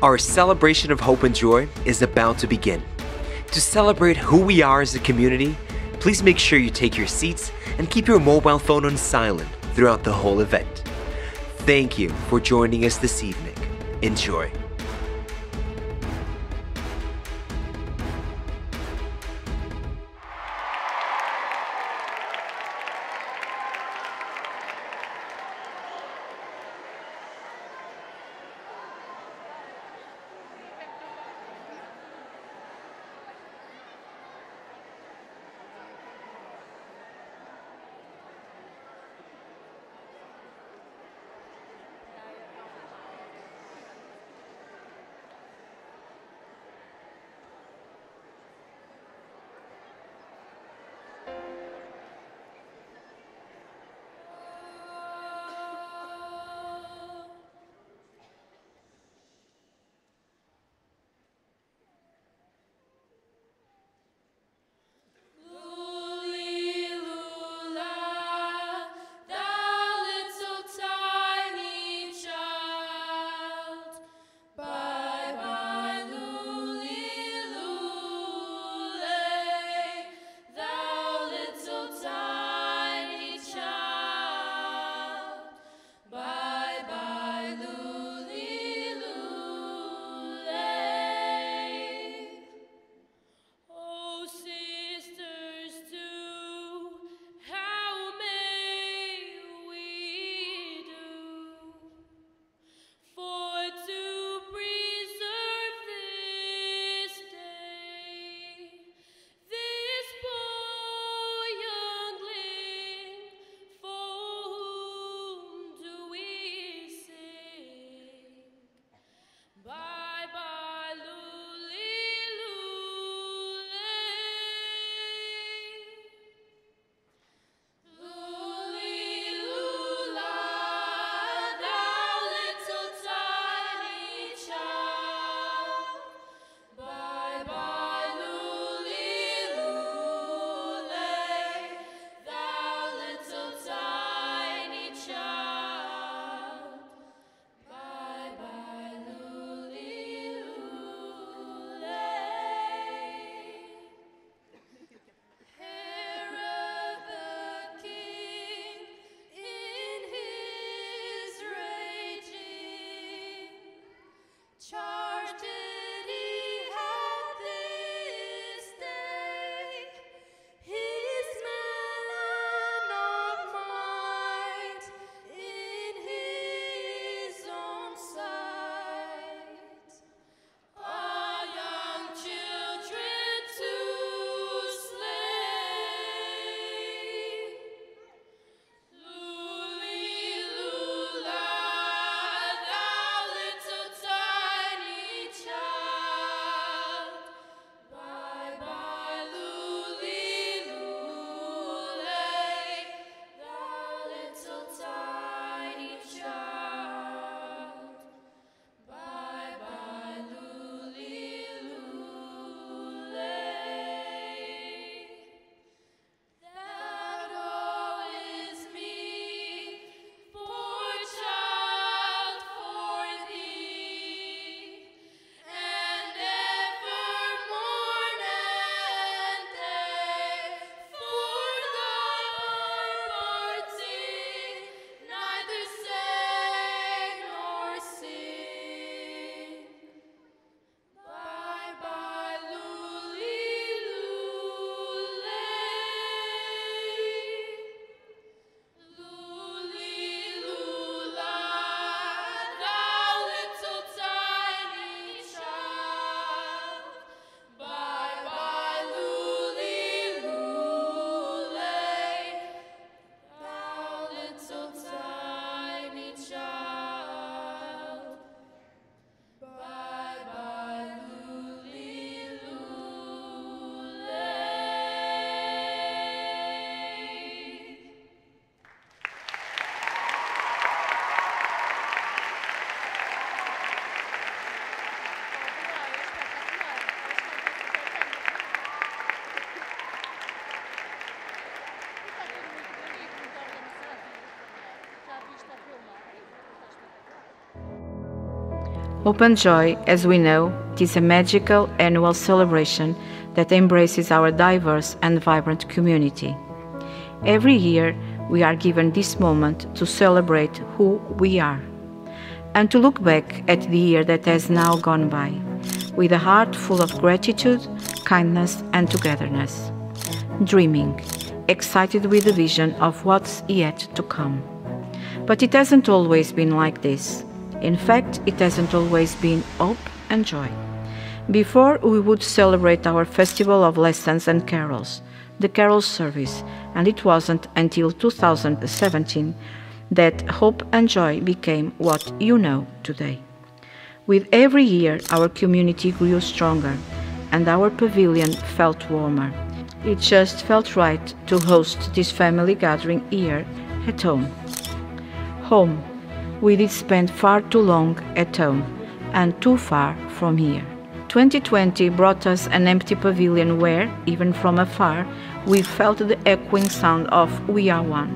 Our celebration of hope and joy is about to begin. To celebrate who we are as a community, please make sure you take your seats and keep your mobile phone on silent throughout the whole event. Thank you for joining us this evening. Enjoy. Hope and Joy, as we know, is a magical annual celebration that embraces our diverse and vibrant community. Every year, we are given this moment to celebrate who we are and to look back at the year that has now gone by with a heart full of gratitude, kindness, and togetherness. Dreaming, excited with the vision of what's yet to come. But it hasn't always been like this. In fact, it hasn't always been hope and joy. Before we would celebrate our festival of lessons and carols, the carol service, and it wasn't until 2017 that hope and joy became what you know today. With every year, our community grew stronger and our pavilion felt warmer. It just felt right to host this family gathering here at home. Home. We did spend far too long at home and too far from here. 2020 brought us an empty pavilion where, even from afar, we felt the echoing sound of We Are One.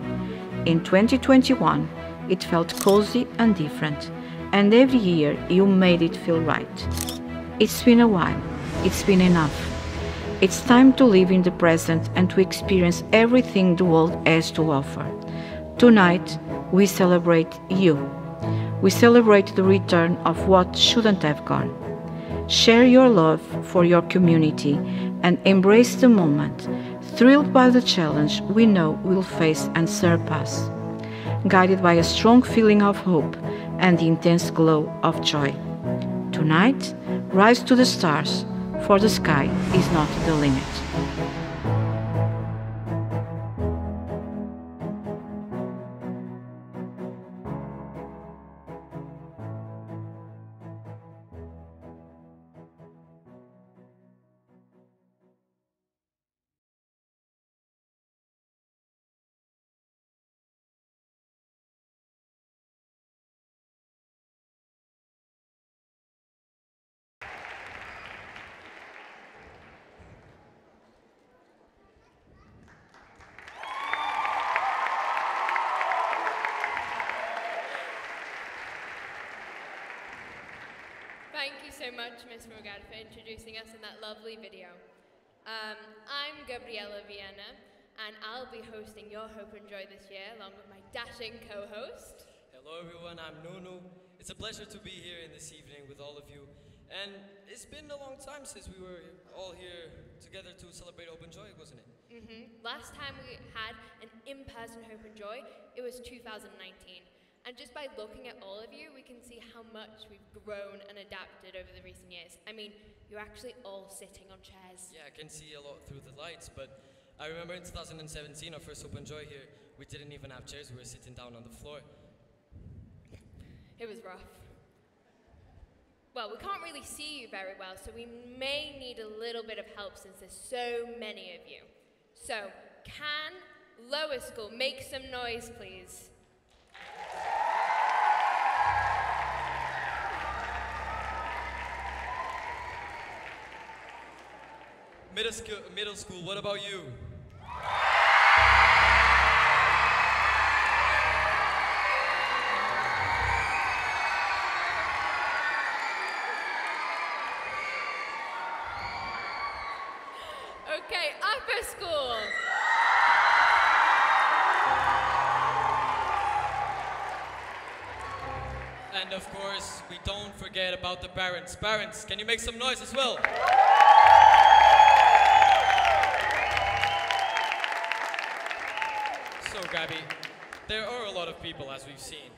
In 2021, it felt cozy and different, and every year you made it feel right. It's been a while, it's been enough. It's time to live in the present and to experience everything the world has to offer. Tonight, we celebrate you. We celebrate the return of what shouldn't have gone. Share your love for your community and embrace the moment, thrilled by the challenge we know we'll face and surpass, guided by a strong feeling of hope and the intense glow of joy. Tonight, rise to the stars, for the sky is not the limit. Thank you so much, Ms. Morgado, for introducing us in that lovely video. Um, I'm Gabriella Viena, and I'll be hosting your Hope and Joy this year, along with my dashing co-host. Hello everyone, I'm Nuno. It's a pleasure to be here in this evening with all of you. And it's been a long time since we were all here together to celebrate Hope and Joy, wasn't it? Mm-hmm. Last time we had an in-person Hope and Joy, it was 2019. And just by looking at all of you, we can see how much we've grown and adapted over the recent years. I mean, you're actually all sitting on chairs. Yeah, I can see a lot through the lights, but I remember in 2017, our first Open Joy here, we didn't even have chairs, we were sitting down on the floor. It was rough. Well, we can't really see you very well, so we may need a little bit of help since there's so many of you. So, can lower school make some noise, please? Middle school, middle school, what about you? Okay, upper school. And of course, we don't forget about the parents. Parents, can you make some noise as well? Gabby, there are a lot of people, as we've seen.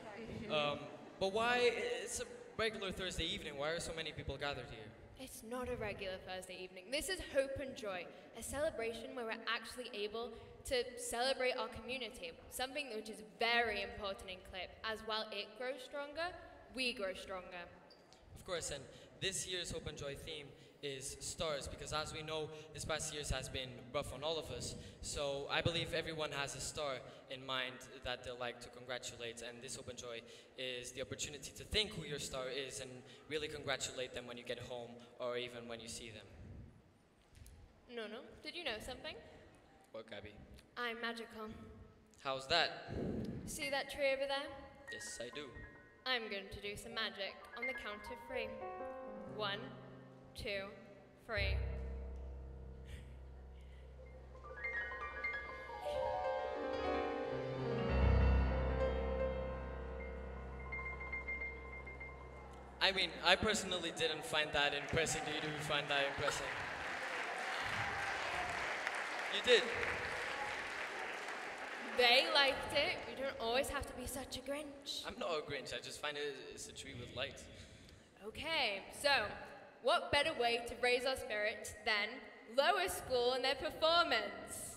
Um, but why? It's a regular Thursday evening. Why are so many people gathered here? It's not a regular Thursday evening. This is Hope and Joy, a celebration where we're actually able to celebrate our community, something which is very important in CLIP. As while it grows stronger, we grow stronger. Of course, and this year's Hope and Joy theme is stars because as we know, this past years has been rough on all of us. So I believe everyone has a star in mind that they'll like to congratulate, and this open Joy is the opportunity to think who your star is and really congratulate them when you get home or even when you see them. No, no. Did you know something? What, Gabby? I'm magical. How's that? See that tree over there? Yes, I do. I'm going to do some magic on the count of three. One, two, three. I mean, I personally didn't find that impressive. Do you find that impressive? You did. They liked it. You don't always have to be such a Grinch. I'm not a Grinch. I just find it it's a tree with lights. Okay, so what better way to raise our spirits than lower school and their performance?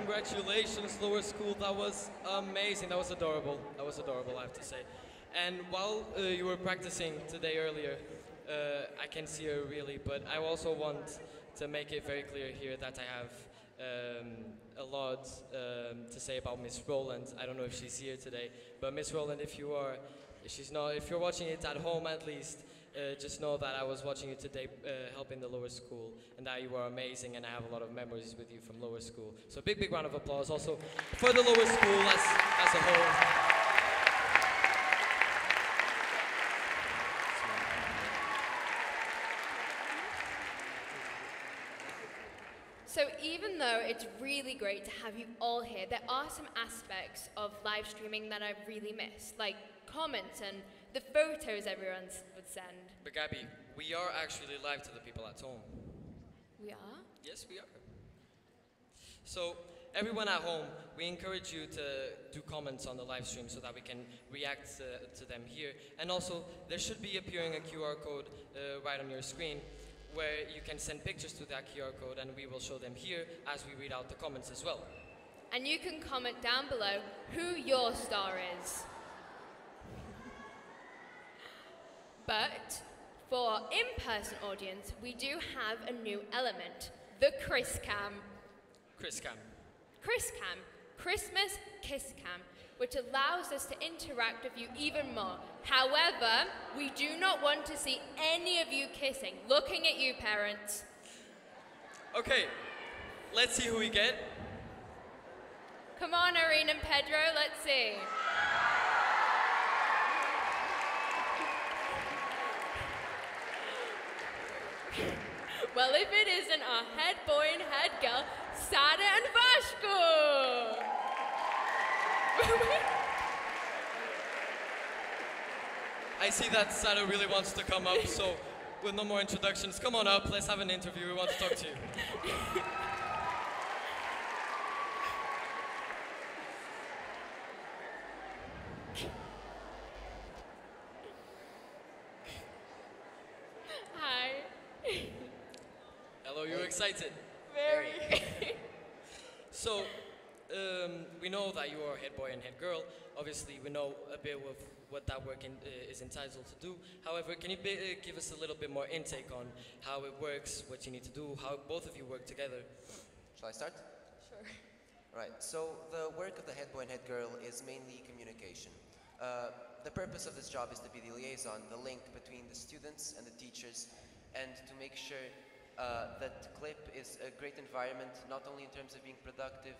Congratulations, lower school. That was amazing. That was adorable. That was adorable, I have to say. And while uh, you were practicing today earlier, uh, I can see her really, but I also want to make it very clear here that I have um, a lot um, to say about Miss Rowland. I don't know if she's here today, but Miss Rowland, if you are, if she's not, if you're watching it at home at least, uh, just know that I was watching you today uh, helping the lower school and that you are amazing and I have a lot of memories with you from lower school. So big, big round of applause also for the lower school as, as a whole. So even though it's really great to have you all here, there are some aspects of live streaming that I really miss, like comments and the photos everyone s- would send. But Gabby, we are actually live to the people at home. We are? Yes, we are. So, everyone at home, we encourage you to do comments on the live stream so that we can react to, to them here. And also, there should be appearing a QR code uh, right on your screen where you can send pictures to that QR code and we will show them here as we read out the comments as well. And you can comment down below who your star is. But for our in-person audience, we do have a new element, the Chris Cam. Chris Cam. Chris Cam, Christmas Kiss Cam, which allows us to interact with you even more. However, we do not want to see any of you kissing. Looking at you, parents. Okay, let's see who we get. Come on, Irene and Pedro, let's see. Well, if it isn't our head boy and head girl, Sarah and Vasco! I see that Sarah really wants to come up, so with no more introductions, come on up, let's have an interview, we want to talk to you. Hi. Hello, you're excited? Very. So, um, we know that you are head boy and head girl. Obviously, we know a bit of what that work in, uh, is entitled to do. However, can you be, uh, give us a little bit more intake on how it works, what you need to do, how both of you work together? Shall I start? Sure. Right, so the work of the head boy and head girl is mainly communication. Uh, the purpose of this job is to be the liaison, the link between the students and the teachers, and to make sure uh, that CLIP is a great environment, not only in terms of being productive,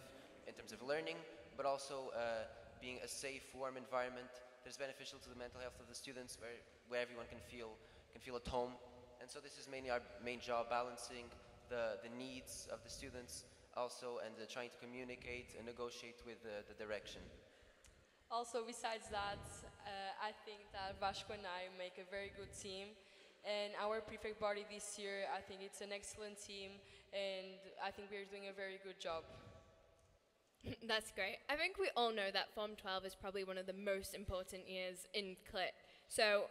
in terms of learning, but also uh, being a safe, warm environment that is beneficial to the mental health of the students, where, where everyone can feel, can feel at home. And so this is mainly our main job, balancing the, the needs of the students also and uh, trying to communicate and negotiate with uh, the direction. Also, besides that, uh, I think that Vasco and I make a very good team. And our prefect body this year, I think it's an excellent team, and I think we're doing a very good job. That's great. I think we all know that Form 12 is probably one of the most important years in CLIP. So,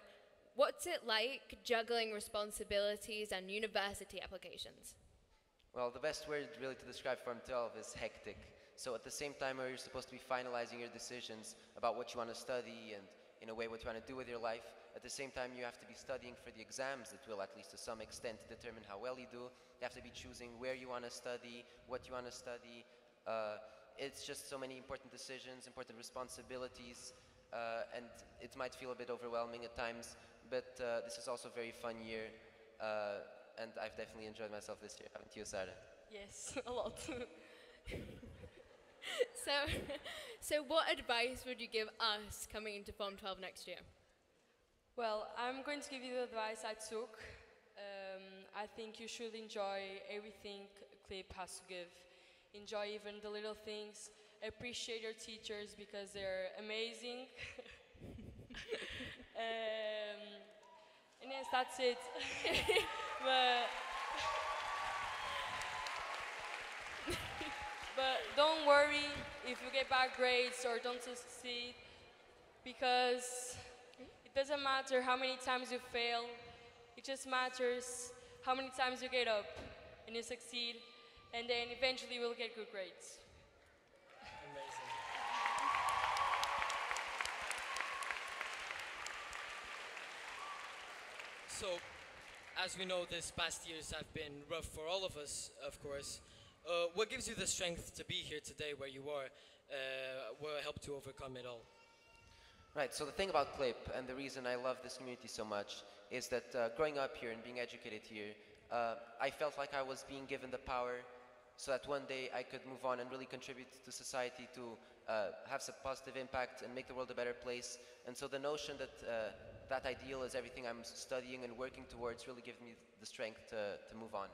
what's it like juggling responsibilities and university applications? Well, the best word really to describe Form 12 is hectic. So at the same time where you're supposed to be finalizing your decisions about what you want to study and in a way what you want to do with your life, at the same time you have to be studying for the exams that will at least to some extent determine how well you do. You have to be choosing where you want to study, what you want to study. Uh, it's just so many important decisions, important responsibilities, uh, and it might feel a bit overwhelming at times, but uh, this is also a very fun year, uh, and I've definitely enjoyed myself this year. Haven't you, Sarah? Yes, a lot. So, so what advice would you give us coming into Form 12 next year? Well, I'm going to give you the advice I took. Um, I think you should enjoy everything CLIP has to give. Enjoy even the little things. Appreciate your teachers because they're amazing. um, and yes, that's it. but But don't worry if you get bad grades or don't succeed, because doesn't matter how many times you fail, it just matters how many times you get up and you succeed, and then eventually you will get good grades. Amazing. so, as we know, these past years have been rough for all of us, of course. Uh, what gives you the strength to be here today where you are? Uh, what helped you overcome it all? Right, so the thing about CLIP and the reason I love this community so much is that uh, growing up here and being educated here, uh, I felt like I was being given the power so that one day I could move on and really contribute to society to uh, have some positive impact and make the world a better place. And so the notion that uh, that ideal is everything I'm studying and working towards really gives me the strength to, to move on.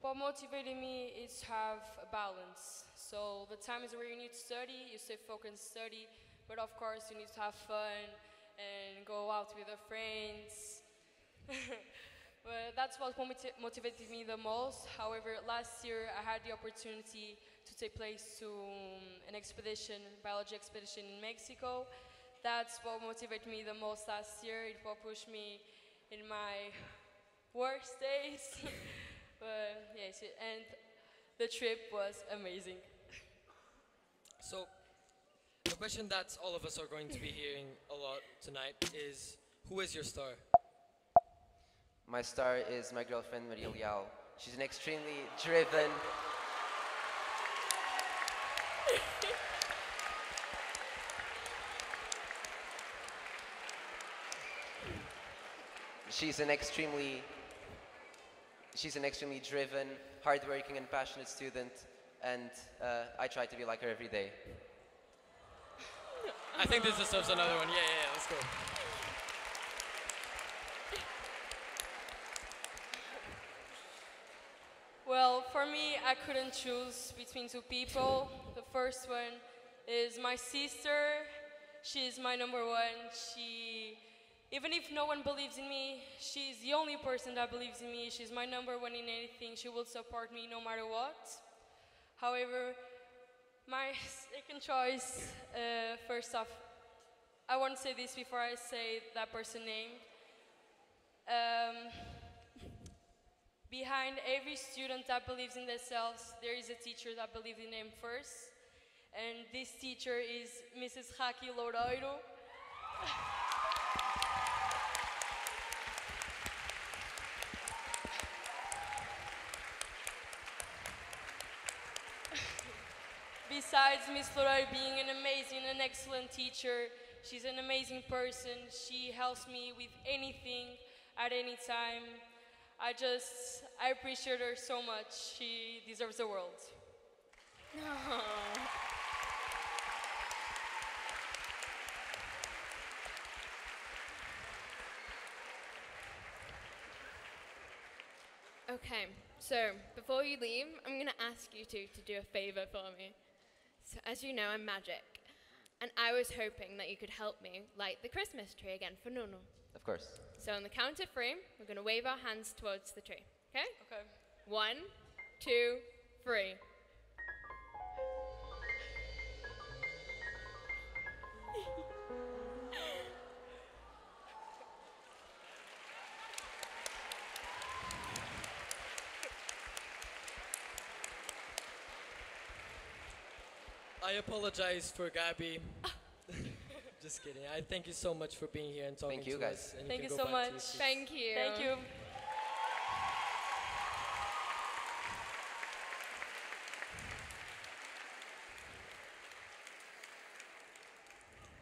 What motivated me is have a balance. So the times where you need to study, you stay focused study, but of course you need to have fun and go out with your friends. but that's what motivated me the most. However, last year I had the opportunity to take place to um, an expedition, biology expedition in Mexico. That's what motivated me the most last year. It what pushed me in my worst days. but yes, and the trip was amazing. So, question that all of us are going to be hearing a lot tonight is who is your star? My star is my girlfriend, Maria Leal. She's an extremely driven, she's an extremely she's an extremely driven, hardworking, and passionate student, and uh, I try to be like her every day. I think this deserves another one. Yeah, yeah, yeah, let's go. Well, for me, I couldn't choose between two people. The first one is my sister. She's my number one. She, even if no one believes in me, she's the only person that believes in me. She's my number one in anything. She will support me no matter what. However, my second choice, uh, first off, I want to say this before I say that person's name. Um, Behind every student that believes in themselves, there is a teacher that believes in them first. And this teacher is Mrs. Haki Loureiro. Besides Miss Loureiro being an amazing and excellent teacher, she's an amazing person. She helps me with anything at any time. I just, I appreciate her so much. She deserves the world. Okay, so before you leave, I'm going to ask you two to do a favor for me. So, as you know, I'm magic, and I was hoping that you could help me light the Christmas tree again for Nuno. Of course. So, on the count of three, we're going to wave our hands towards the tree. Okay? Okay. One, two, three. I apologize for Gabby. Just kidding. I thank you so much for being here and talking Thank you, to guys. us. and Thank can you go so back much. seats. Thank you. Thank you.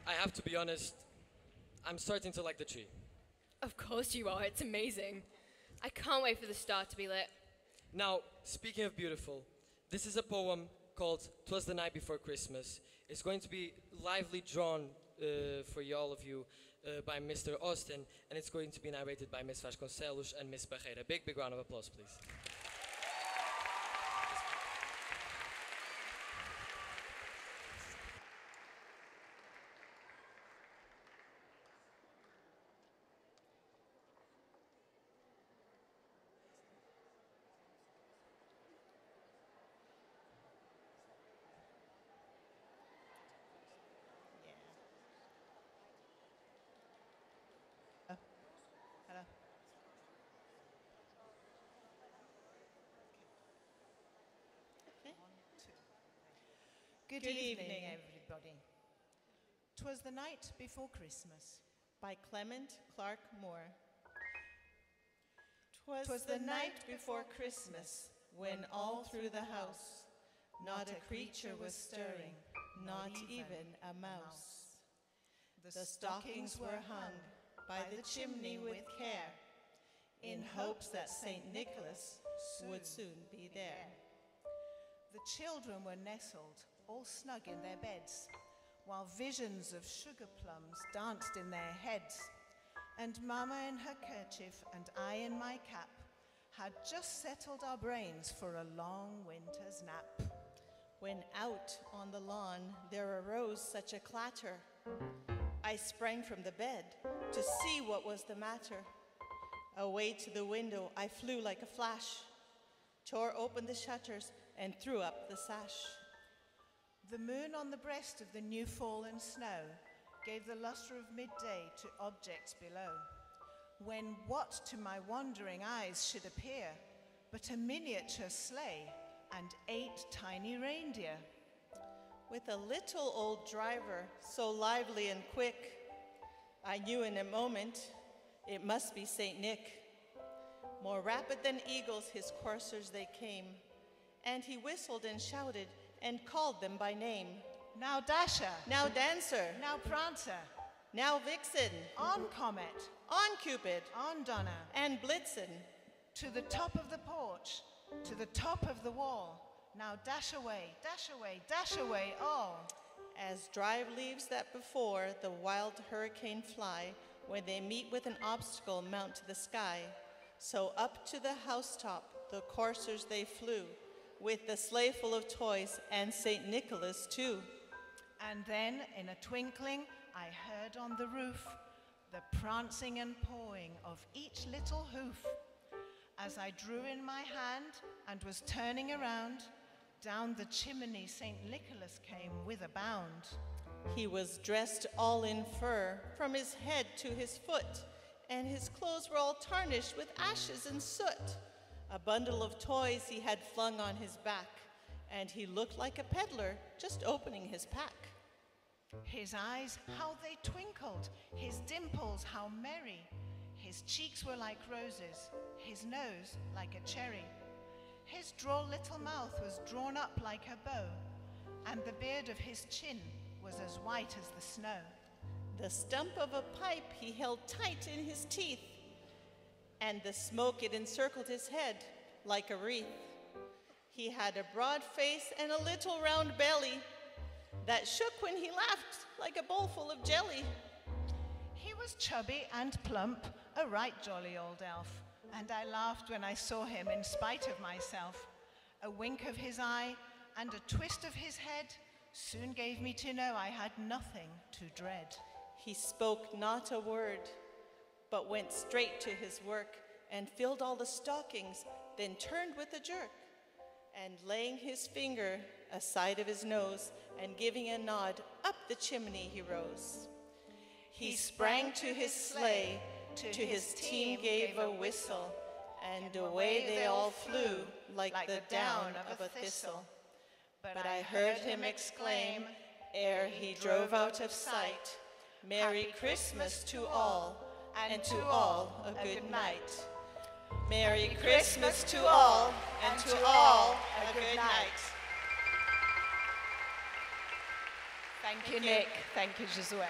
I have to be honest, I'm starting to like the tree. Of course you are. It's amazing. I can't wait for the star to be lit. Now, speaking of beautiful, this is a poem called "Twas the Night Before Christmas." It's going to be lively drawn uh, for you, all of you uh, by Mr. Austin, and it's going to be narrated by Miss Vasconcelos and Miss Barreira. Big, big round of applause, please. Good, Good evening, evening. everybody. "'Twas the Night Before Christmas by Clement Clarke Moore. 'Twas the night before Christmas, when all through the house not a creature was stirring, not even a mouse. The stockings were hung by the chimney with care, in hopes that St. Nicholas would soon be there. The children were nestled, all snug in their beds, while visions of sugar plums danced in their heads. And Mamma in her kerchief and I in my cap had just settled our brains for a long winter's nap. When out on the lawn there arose such a clatter, I sprang from the bed to see what was the matter. Away to the window I flew like a flash, tore open the shutters, and threw up the sash. The moon on the breast of the new fallen snow gave the luster of midday to objects below. When what to my wandering eyes should appear but a miniature sleigh and eight tiny reindeer? With a little old driver, so lively and quick, I knew in a moment it must be St. Nick. More rapid than eagles, his coursers they came, and he whistled and shouted and called them by name. Now Dasher, now Dancer, now Prancer, now Vixen, on Comet, on Cupid, on Donner, and Blitzen. To the top of the porch, to the top of the wall. Now dash away, dash away, dash away all. As drive leaves that before the wild hurricane fly, when they meet with an obstacle mount to the sky, so up to the housetop the coursers they flew, with the sleigh full of toys and St. Nicholas too. And then, in a twinkling, I heard on the roof the prancing and pawing of each little hoof. As I drew in my hand and was turning around, down the chimney St. Nicholas came with a bound. He was dressed all in fur, from his head to his foot, and his clothes were all tarnished with ashes and soot. A bundle of toys he had flung on his back, and he looked like a peddler just opening his pack. His eyes, how they twinkled, his dimples, how merry. His cheeks were like roses, his nose like a cherry. His droll little mouth was drawn up like a bow, and the beard of his chin was as white as the snow. The stump of a pipe he held tight in his teeth, and the smoke it encircled his head like a wreath. He had a broad face and a little round belly that shook when he laughed like a bowl full of jelly. He was chubby and plump, a right jolly old elf, and I laughed when I saw him in spite of myself. A wink of his eye and a twist of his head soon gave me to know I had nothing to dread. He spoke not a word, but went straight to his work and filled all the stockings, then turned with a jerk, and laying his finger aside of his nose and giving a nod, up the chimney he rose. He sprang to his sleigh, to his team gave a whistle, and away they all flew like the down of a thistle. But I heard him exclaim, ere he drove out of sight, Merry Christmas to all, and to all a good night. Merry Christmas to all, and to all a good night. Thank you, Nick. Thank you, Josué.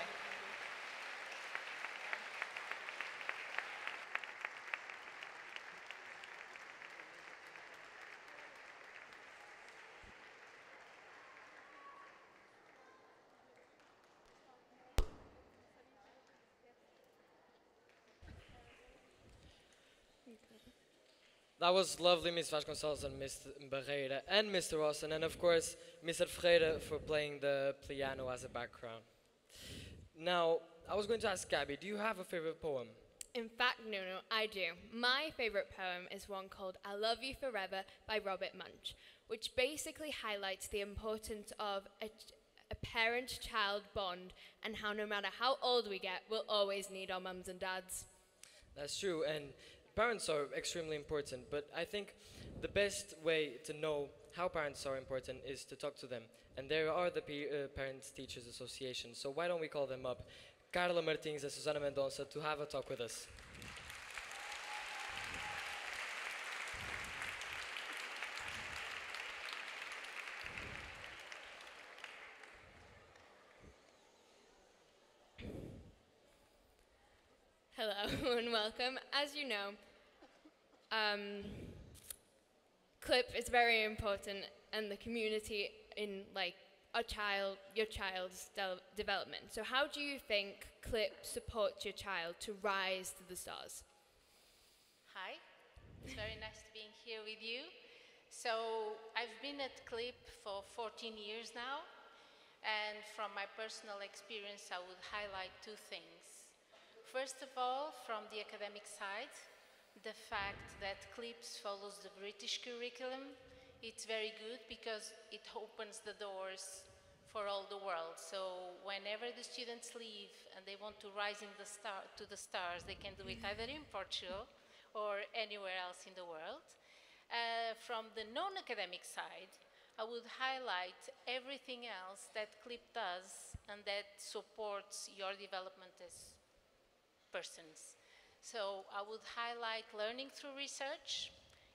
That was lovely, Ms. Vasconcelos and Mr. Barreira and Mr. Rawson, and of course, Mr. Ferreira for playing the piano as a background. Now, I was going to ask Gabby, do you have a favorite poem? In fact, no, no, I do. My favourite poem is one called I Love You Forever by Robert Munsch, which basically highlights the importance of a, a parent child bond and how no matter how old we get, we'll always need our mums and dads. That's true, and parents are extremely important, but I think the best way to know how parents are important is to talk to them. And there are the uh, Parents Teachers Association, so why don't we call them up, Carla Martins and Susana Mendonça, to have a talk with us. Hello and welcome. As you know, um, CLIP is very important and the community in like a child, your child's de- development. So how do you think CLIP supports your child to rise to the stars? Hi, it's very nice to be here with you. So I've been at CLIP for 14 years now, and from my personal experience, I would highlight two things. First of all, from the academic side, the fact that CLIPS follows the British curriculum it's very good because it opens the doors for all the world. So whenever the students leave and they want to rise in the star, to the stars, they can do it either in Portugal or anywhere else in the world. Uh, from the non-academic side, I would highlight everything else that CLIP does and that supports your development as persons. So I would highlight learning through research,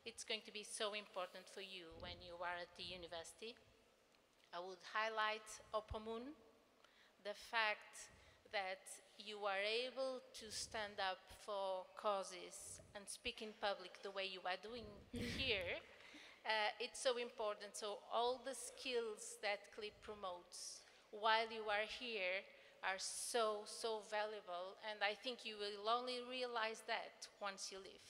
it's going to be so important for you when you are at the university. I would highlight Opomun, the fact that you are able to stand up for causes and speak in public the way you are doing here. Uh, it's so important. So all the skills that CLIP promotes while you are here are so, so valuable. And I think you will only realize that once you leave.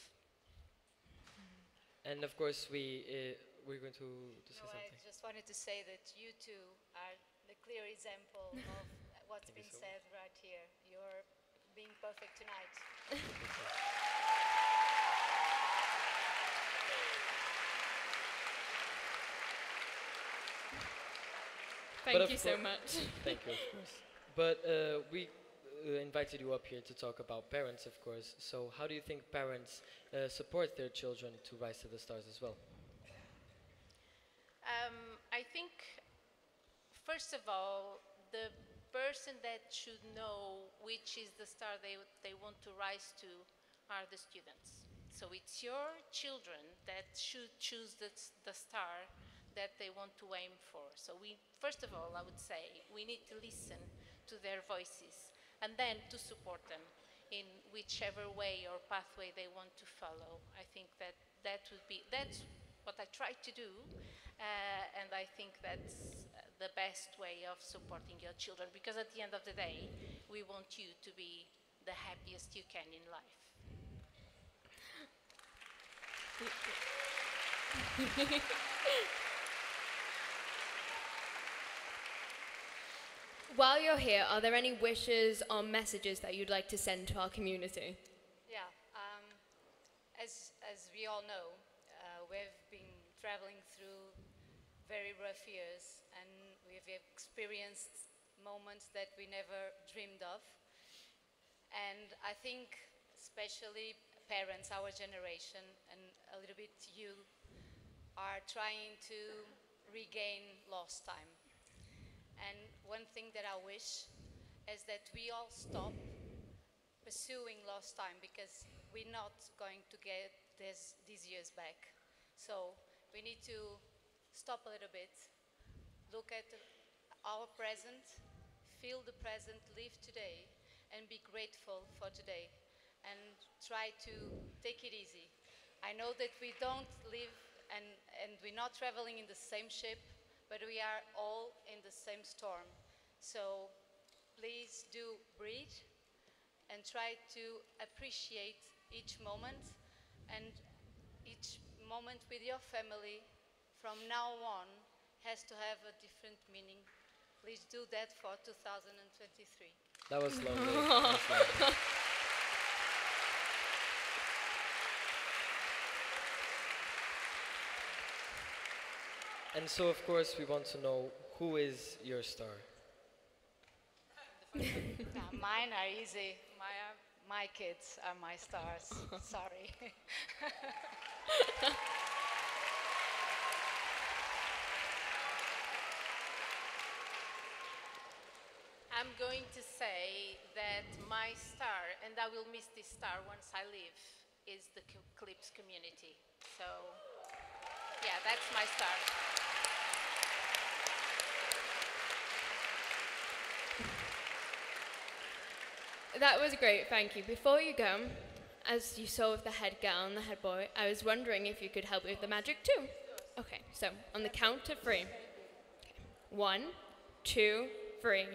And of course, we uh, we're going to, to say no, something. I just wanted to say that you two are the clear example of what's been so said much. right here. You're being perfect tonight. Thank you so much. Thank you, of course. But uh, we uh, invited you up here to talk about parents, of course. So, how do you think parents uh, support their children to rise to the stars as well? Um, I think, first of all, the person that should know which is the star they, they want to rise to are the students. So it's your children that should choose the, the star that they want to aim for. So we, first of all, I would say we need to listen to their voices and then to support them in whichever way or pathway they want to follow. I think that that would be, that's what I try to do, uh, and I think that's the best way of supporting your children, because at the end of the day, we want you to be the happiest you can in life. While you're here, are there any wishes or messages that you'd like to send to our community? Yeah, um, as, as we all know, uh, we've been traveling through very rough years and we've experienced moments that we never dreamed of. And I think especially parents, our generation, and a little bit you, are trying to regain lost time. And one thing that I wish is that we all stop pursuing lost time because we're not going to get this, these years back. So we need to stop a little bit, look at our present, feel the present, live today, and be grateful for today. And try to take it easy. I know that we don't live and, and we're not traveling in the same ship, but we are all in the same storm. So please do breathe and try to appreciate each moment and each moment with your family from now on has to have a different meaning. Please do that for 2023. That was lovely. that was lovely. And so, of course, we want to know who is your star? mine are easy. My, uh, my kids are my stars. Sorry. I'm going to say that my star, and I will miss this star once I leave, is the CLIPS community. So, yeah, that's my star. That was great, thank you. Before you go, as you saw with the head girl and the head boy, I was wondering if you could help me with the magic too. Okay, so on the count of three. Okay. One, two, three.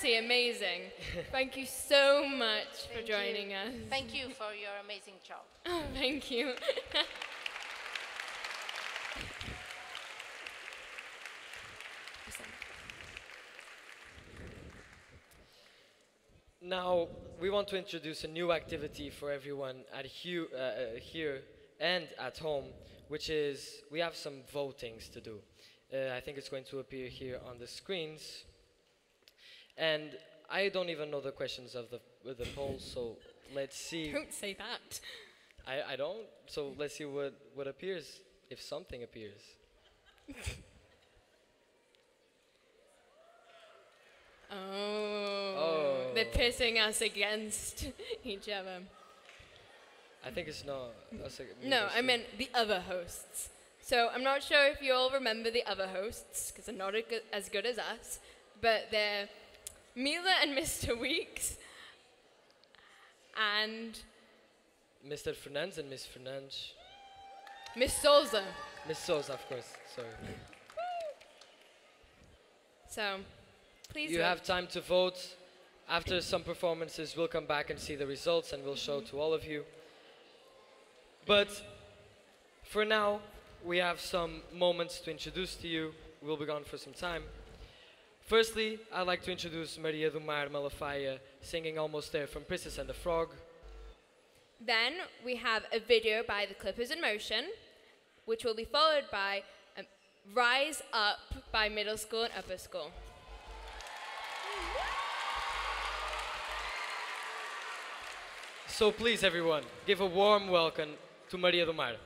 Pretty amazing. Thank you so much for Thank you. joining us. Thank you for your amazing job. Oh, thank you. Now, we want to introduce a new activity for everyone at hu- uh, uh, here and at home, which is we have some votings to do. Uh, I think it's going to appear here on the screens. And I don't even know the questions of the, of the poll, so let's see. Don't say that. I, I don't, so let's see what, what appears, if something appears. Oh, oh. they're pissing us against each other. I think it's not. us No, I meant the other hosts. So I'm not sure if you all remember the other hosts, because they're not good, as good as us, but they're Mila and Mr. Weeks, and Mr. Fernandez and Miss Fernandez. Miss Souza. Miss Souza, of course. Sorry. So, please You vote. have time to vote. After some performances, we'll come back and see the results and we'll show to all of you. But for now, we have some moments to introduce to you. We'll be gone for some time. Firstly, I'd like to introduce Maria do Mar Malafaia singing Almost There from Princess and the Frog. Then we have a video by the Clippers in Motion, which will be followed by um, Rise Up by Middle School and Upper School. So please, everyone, give a warm welcome to Maria do Mar.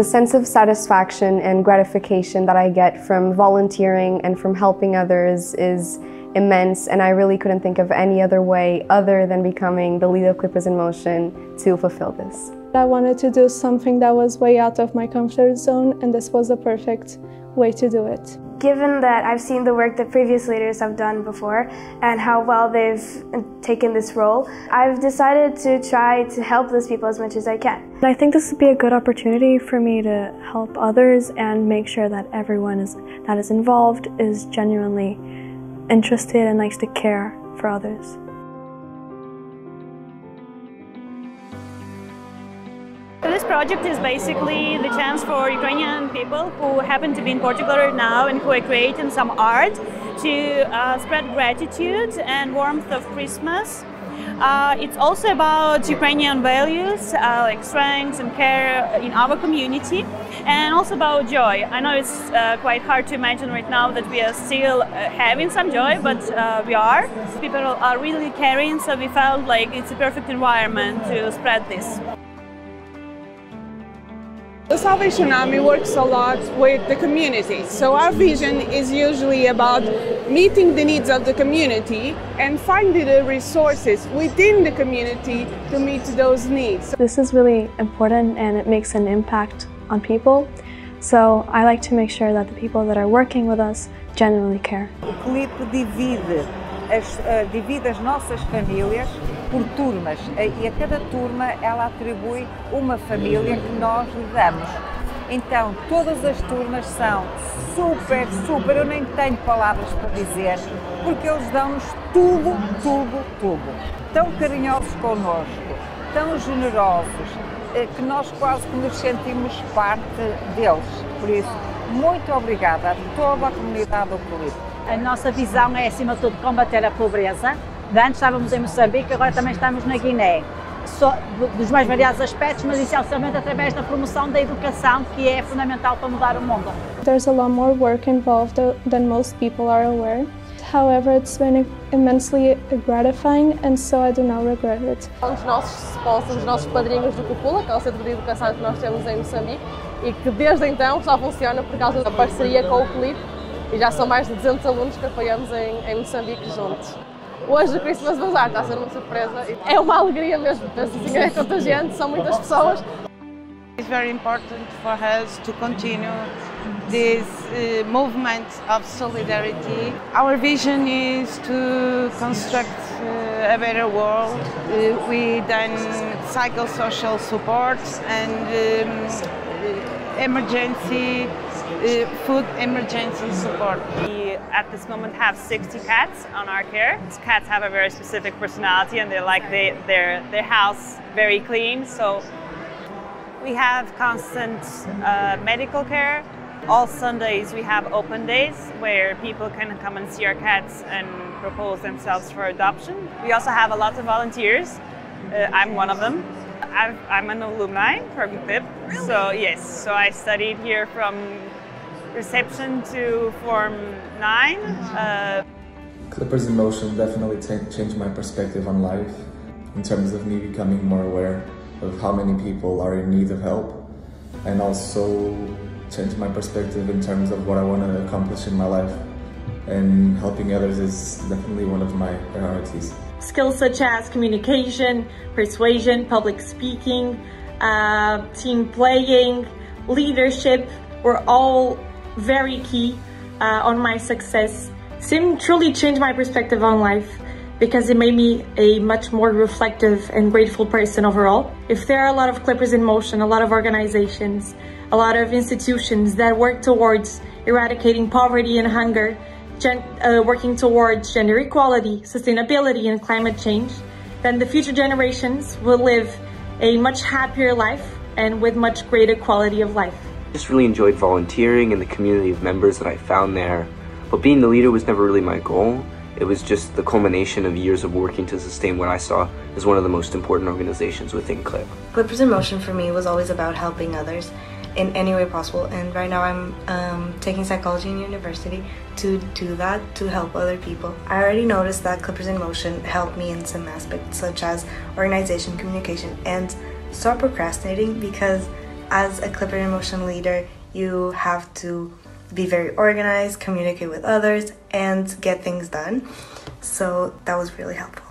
The sense of satisfaction and gratification that I get from volunteering and from helping others is immense and I really couldn't think of any other way other than becoming the leader of Clippers in Motion to fulfill this. I wanted to do something that was way out of my comfort zone and this was the perfect way to do it. Given that I've seen the work that previous leaders have done before and how well they've taken this role, I've decided to try to help those people as much as I can. I think this would be a good opportunity for me to help others and make sure that everyone is, that is involved is genuinely interested and likes to care for others. This project is basically the chance for Ukrainian people who happen to be in Portugal right now and who are creating some art to uh, spread gratitude and warmth of Christmas. Uh, it's also about Ukrainian values uh, like strength and care in our community and also about joy. I know it's uh, quite hard to imagine right now that we are still uh, having some joy, but uh, we are. People are really caring, so we felt like it's a perfect environment to spread this. The Salvation Army works a lot with the community, so our vision is usually about meeting the needs of the community and finding the resources within the community to meet those needs. This is really important and it makes an impact on people, so I like to make sure that the people that are working with us genuinely care. O CLIP divide as, uh, divide as nossas famílias por turmas e a cada turma ela atribui uma família que nós lhe damos. Então, todas as turmas são super, super, eu nem tenho palavras para dizer, porque eles dão-nos tudo, tudo, tudo. Tão carinhosos connosco, tão generosos, que nós quase que nos sentimos parte deles. Por isso, muito obrigada a toda a comunidade do Clipe. A nossa visão é, acima de tudo, combater a pobreza. Antes estávamos em Moçambique, agora também estamos na Guiné. So, dos mais variados aspectos, mas essencialmente através da promoção da educação, que é fundamental para mudar o mundo. There's a lot more work involved than most people are aware. However, it's been immensely gratifying and so I do not regret it. Um dos nossos sponsors, os nossos padrinhos do Cupula, que é o centro de educação que nós temos em Moçambique e que desde então só funciona por causa da parceria com o CLIP e já são mais de 200 alunos que apoiamos em, em Moçambique juntos. Hoje o Christmas Bazaar está a ser uma surpresa. É uma alegria mesmo, penso assim, é contagiante, são muitas pessoas. It's very important for us to continue this uh, movement of solidarity. Our vision is to construct uh, a better world. Uh, we done psychosocial support and um, emergency uh, food emergency support. We at this moment have 60 cats on our care. These cats have a very specific personality and they like they, their, their house very clean. So we have constant uh, medical care. All Sundays we have open days where people can come and see our cats and propose themselves for adoption. We also have a lot of volunteers. Uh, I'm one of them. i am an alumni from CLIP. Really? So yes, so I studied here from reception to Form 9. Uh, Clippers in Motion definitely changed my perspective on life in terms of me becoming more aware of how many people are in need of help and also changed my perspective in terms of what I want to accomplish in my life and helping others is definitely one of my priorities. Skills such as communication, persuasion, public speaking, uh, team playing, leadership were all very key uh, on my success. CIM truly changed my perspective on life because it made me a much more reflective and grateful person overall. If there are a lot of Clippers in motion, a lot of organizations, a lot of institutions that work towards eradicating poverty and hunger, uh, working towards gender equality, sustainability, and climate change, then the future generations will live a much happier life and with much greater quality of life. Just really enjoyed volunteering and the community of members that I found there. But being the leader was never really my goal. It was just the culmination of years of working to sustain what I saw as one of the most important organizations within CLIP. Clippers in Motion for me was always about helping others in any way possible and right now I'm um, taking psychology in university to do that to help other people. I already noticed that Clippers in Motion helped me in some aspects such as organization, communication and stop procrastinating because as a Clipper in Motion leader, you have to be very organized, communicate with others, and get things done. So that was really helpful.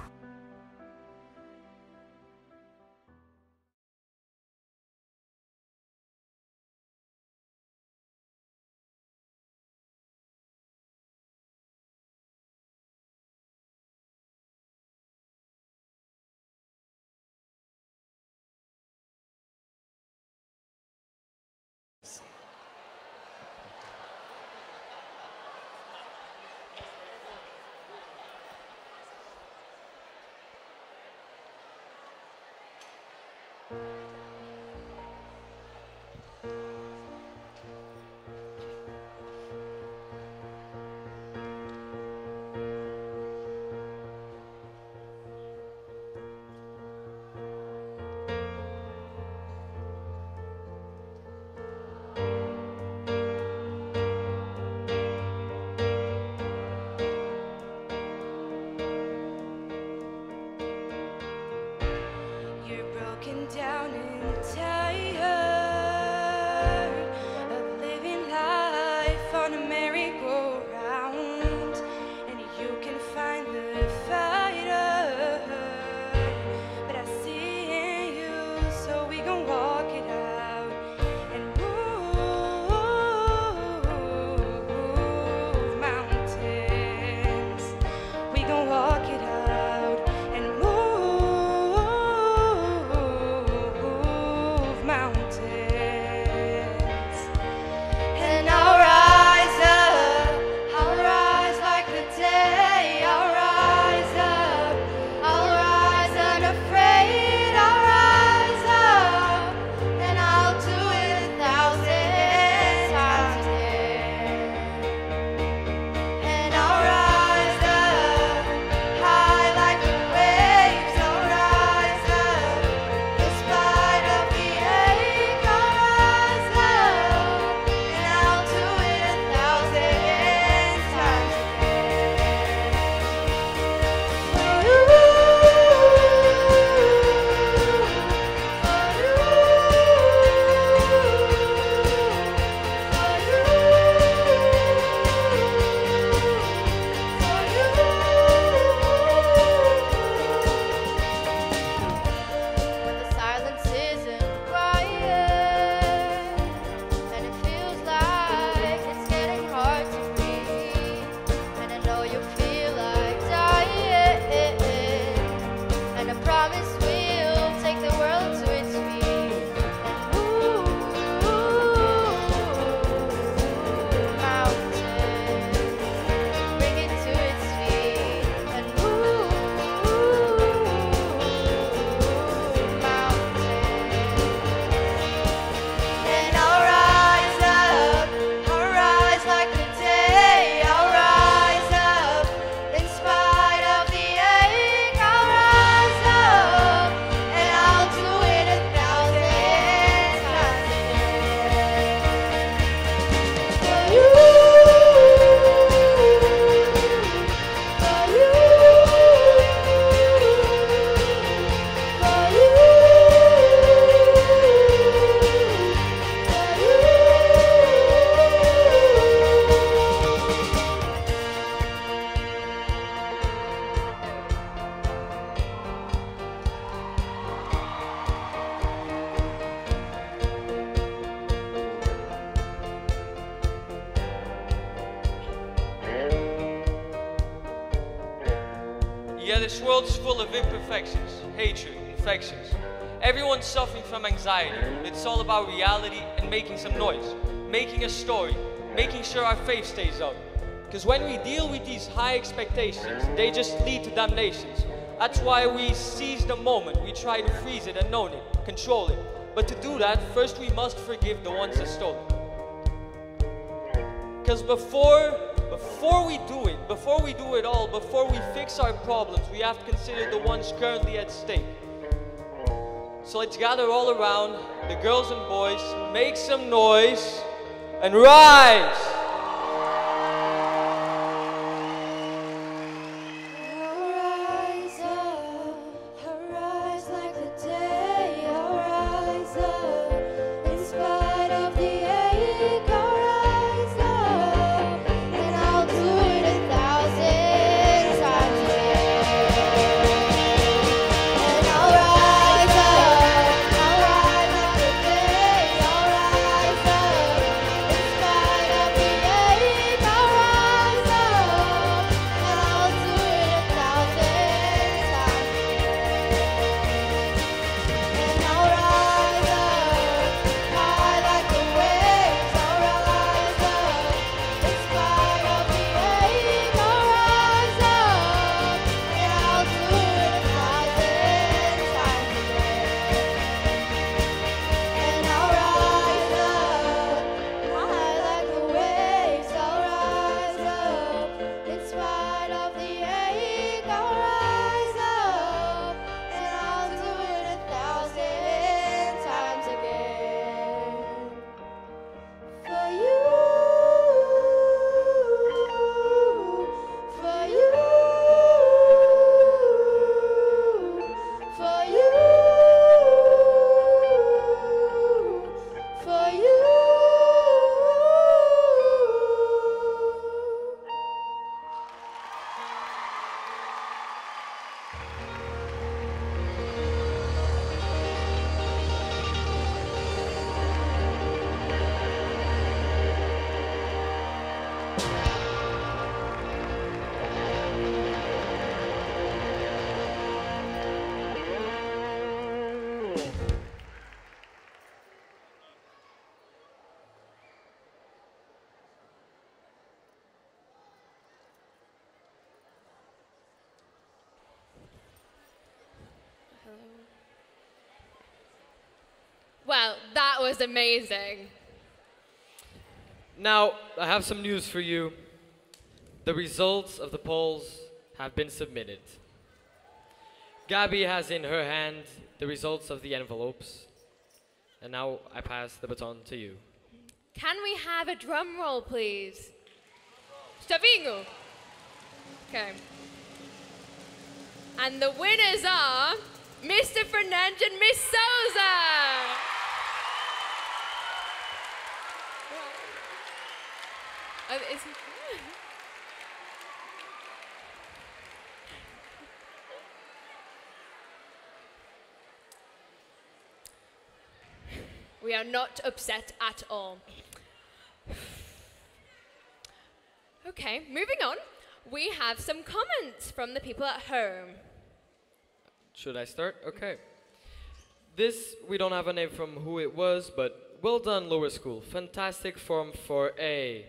Anxiety. It's all about reality and making some noise, making a story, making sure our faith stays up. Because when we deal with these high expectations, they just lead to damnations. That's why we seize the moment, we try to freeze it and own it, control it. But to do that, first we must forgive the ones that stole it. Because before, before we do it, before we do it all, before we fix our problems, we have to consider the ones currently at stake. So let's gather all around, the girls and boys, make some noise, and rise! Was amazing. Now, I have some news for you. The results of the polls have been submitted. Gabby has in her hand the results of the envelopes. And now I pass the baton to you. Can we have a drum roll, please? Stavingo. Okay. And the winners are Mr. Fernand and Miss Souza. Is- We are not upset at all. Okay, moving on. We have some comments from the people at home. Should I start? Okay. This, we don't have a name from who it was, but well done, lower school. Fantastic form for A.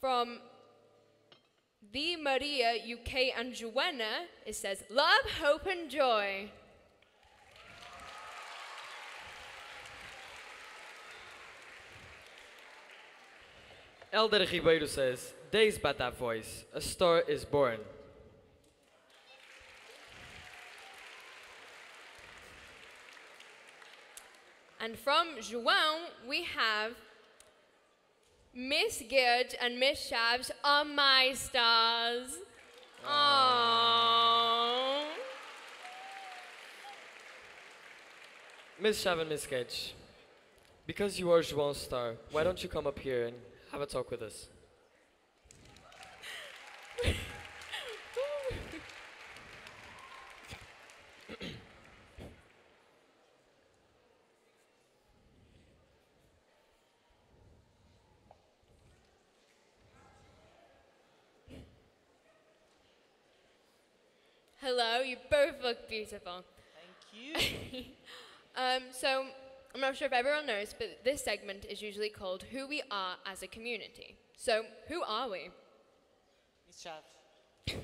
From the Maria, UK, and Joanna, it says, Love, hope, and joy. Elder Ribeiro says, Days by that voice, a star is born. And from João, we have Miss Gerd and Miss Chaves are my stars. Aww. Miss Chaves and Miss Sketch, because you are João's star, why don't you come up here and have a talk with us? Hello, you both look beautiful. Thank you. um, so, I'm not sure if everyone knows, but this segment is usually called Who We Are as a Community. So, who are we? Miss Chaves.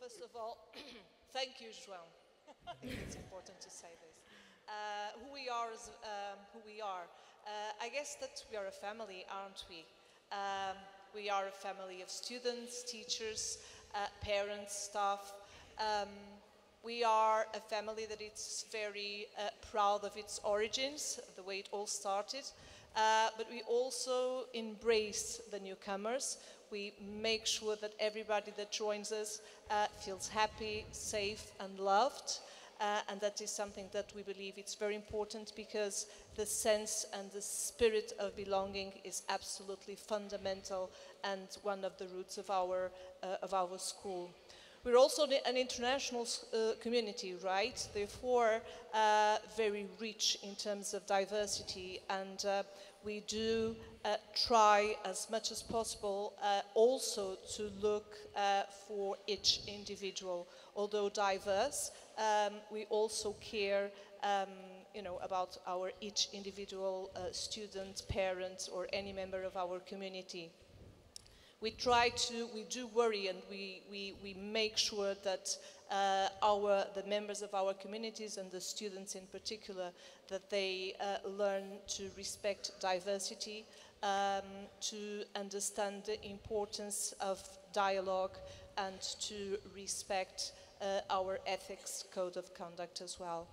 First of all, thank you, João. I think it's important to say this. Uh, who we are is um, who we are. Uh, I guess that we are a family, aren't we? Um, we are a family of students, teachers, uh, parents, staff. Um, we are a family that is very uh, proud of its origins, the way it all started. Uh, but we also embrace the newcomers. We make sure that everybody that joins us uh, feels happy, safe, and loved. Uh, and that is something that we believe it's very important because the sense and the spirit of belonging is absolutely fundamental and one of the roots of our, uh, of our school. We're also an international uh, community, right? Therefore, uh, very rich in terms of diversity, and uh, we do uh, try as much as possible uh, also to look uh, for each individual. Although diverse, um, we also care um, you know, about our each individual student, parent, or any member of our community we try to, we do worry and we, we, we make sure that uh, our, the members of our communities and the students in particular, that they uh, learn to respect diversity, um, to understand the importance of dialogue and to respect uh, our ethics code of conduct as well.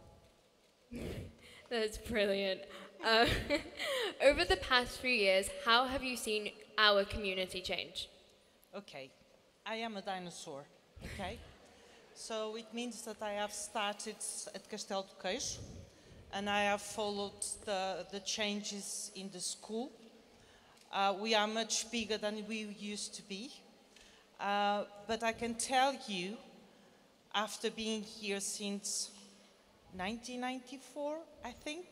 That's brilliant. Uh, over the past few years, how have you seen our community change? Okay, I am a dinosaur, okay? So it means that I have started at Castelo do and I have followed the, the changes in the school. Uh, we are much bigger than we used to be. Uh, but I can tell you, after being here since 1994, I think,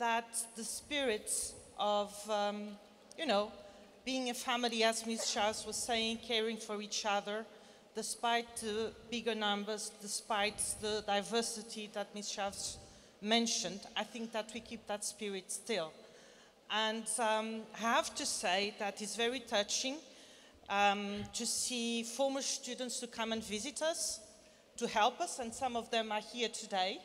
that the spirit of, um, you know, being a family, as Ms. Chaves was saying, caring for each other, despite the bigger numbers, despite the diversity that Ms. Chaves mentioned, I think that we keep that spirit still. And um, I have to say that it's very touching um, to see former students to come and visit us, to help us, and some of them are here today.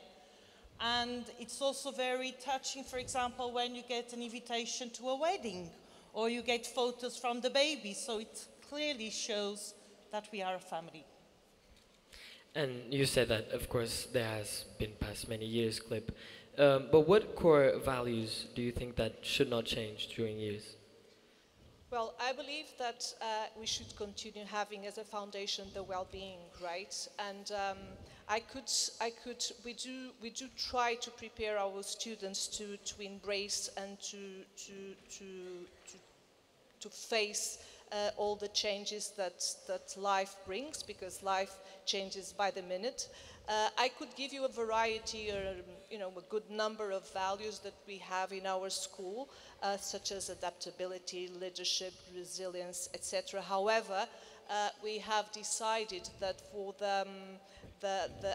And it's also very touching, for example, when you get an invitation to a wedding or you get photos from the baby. So it clearly shows that we are a family. And you said that, of course, there has been past many years, CLIP. Um, but what core values do you think that should not change during years? Well, I believe that uh, we should continue having as a foundation the well-being, right? And um, I could, I could, we do, we do try to prepare our students to, to embrace and to, to, to, to, to face uh, all the changes that, that life brings, because life changes by the minute. Uh, I could give you a variety or, you know, a good number of values that we have in our school, uh, such as adaptability, leadership, resilience, etc. However, uh, we have decided that for the, um,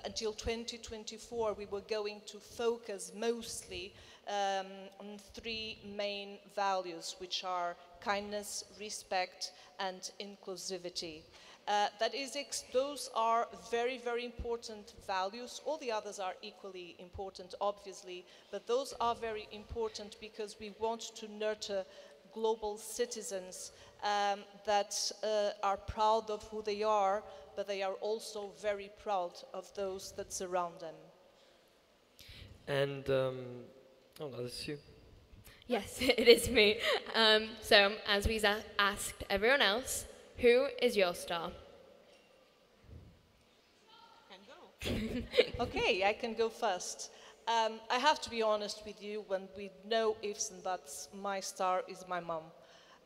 until 2024, we were going to focus mostly um, on three main values, which are kindness, respect, and inclusivity. Uh, that is, those are very, very important values. All the others are equally important, obviously, but those are very important because we want to nurture global citizens um, that uh, are proud of who they are, but they are also very proud of those that surround them. And, um, oh, no, that's you. Yes, it is me. Um, so, as we asked everyone else, who is your star? You can go. Okay, I can go first. Um, I have to be honest with you, when we know ifs and buts, my star is my mom.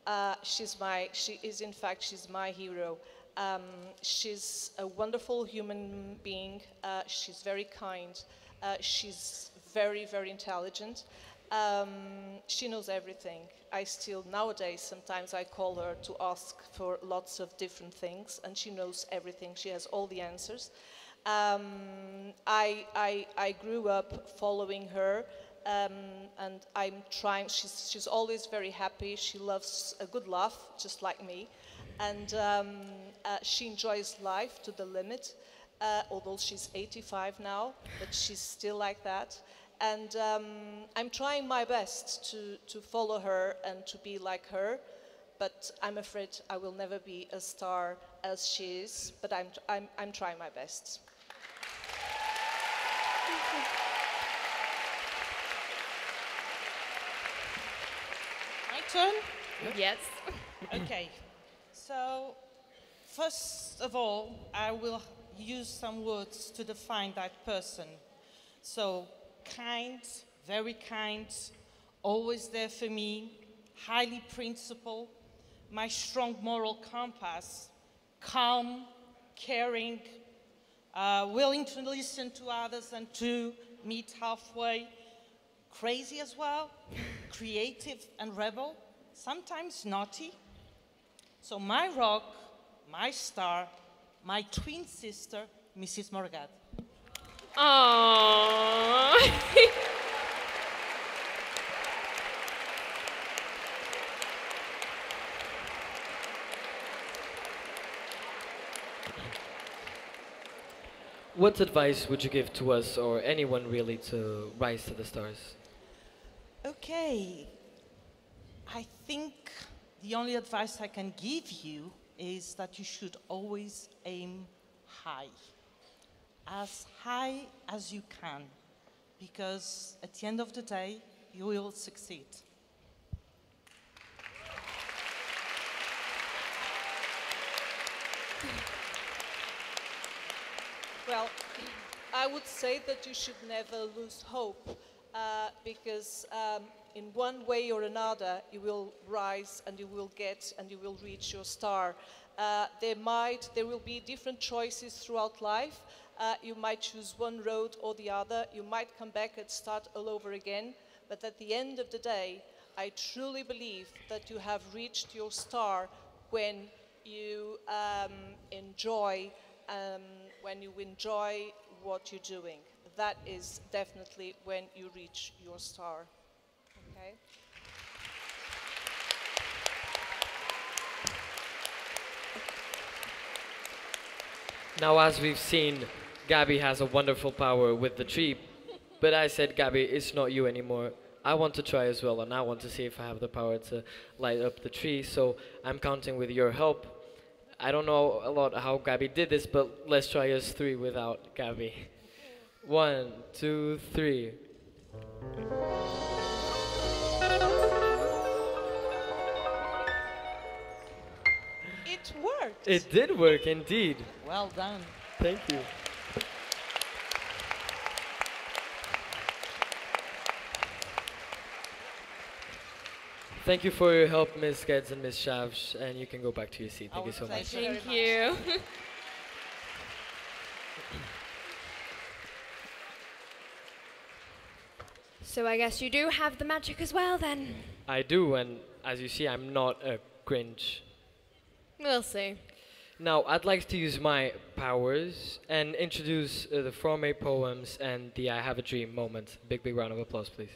Uh, she's my, she is in fact, she's my hero. Um, she's a wonderful human being. Uh, she's very kind. Uh, she's very, very intelligent. Um, she knows everything. I still, nowadays, sometimes I call her to ask for lots of different things, and she knows everything. She has all the answers. Um, I, I, I, grew up following her, um, and I'm trying, she's, she's always very happy. She loves a good laugh, just like me. And um, uh, she enjoys life to the limit, uh, although she's 85 now, but she's still like that and um, I'm trying my best to, to follow her and to be like her, but I'm afraid I will never be a star as she is, but I'm, I'm, I'm trying my best. My turn? Yes. okay, so first of all, I will use some words to define that person. So kind, very kind, always there for me, highly principled, my strong moral compass, calm, caring, uh, willing to listen to others and to meet halfway, crazy as well, creative and rebel, sometimes naughty. So my rock, my star, my twin sister, Mrs. Morgado. Aww. What advice would you give to us or anyone really to rise to the stars? Okay. I think the only advice I can give you is that you should always aim high as high as you can because at the end of the day, you will succeed. Well, I would say that you should never lose hope uh, because um, in one way or another you will rise and you will get and you will reach your star. Uh, there might, there will be different choices throughout life, uh, you might choose one road or the other. You might come back and start all over again. But at the end of the day, I truly believe that you have reached your star when you um, enjoy um, when you enjoy what you're doing. That is definitely when you reach your star. Okay. Now, as we've seen, Gabby has a wonderful power with the tree, but I said, Gabby, it's not you anymore. I want to try as well, and I want to see if I have the power to light up the tree, so I'm counting with your help. I don't know a lot how Gabby did this, but let's try us three without Gabby. One, two, three. Worked. It did work indeed. Well done. Thank you. Thank you for your help, Ms. Geds and Ms. Chaves, and you can go back to your seat. Thank you so much. Thank you. so I guess you do have the magic as well then. I do, and as you see, I'm not a cringe. We'll see. Now, I'd like to use my powers and introduce uh, the Frome poems and the I Have a Dream moment. Big, big round of applause, please.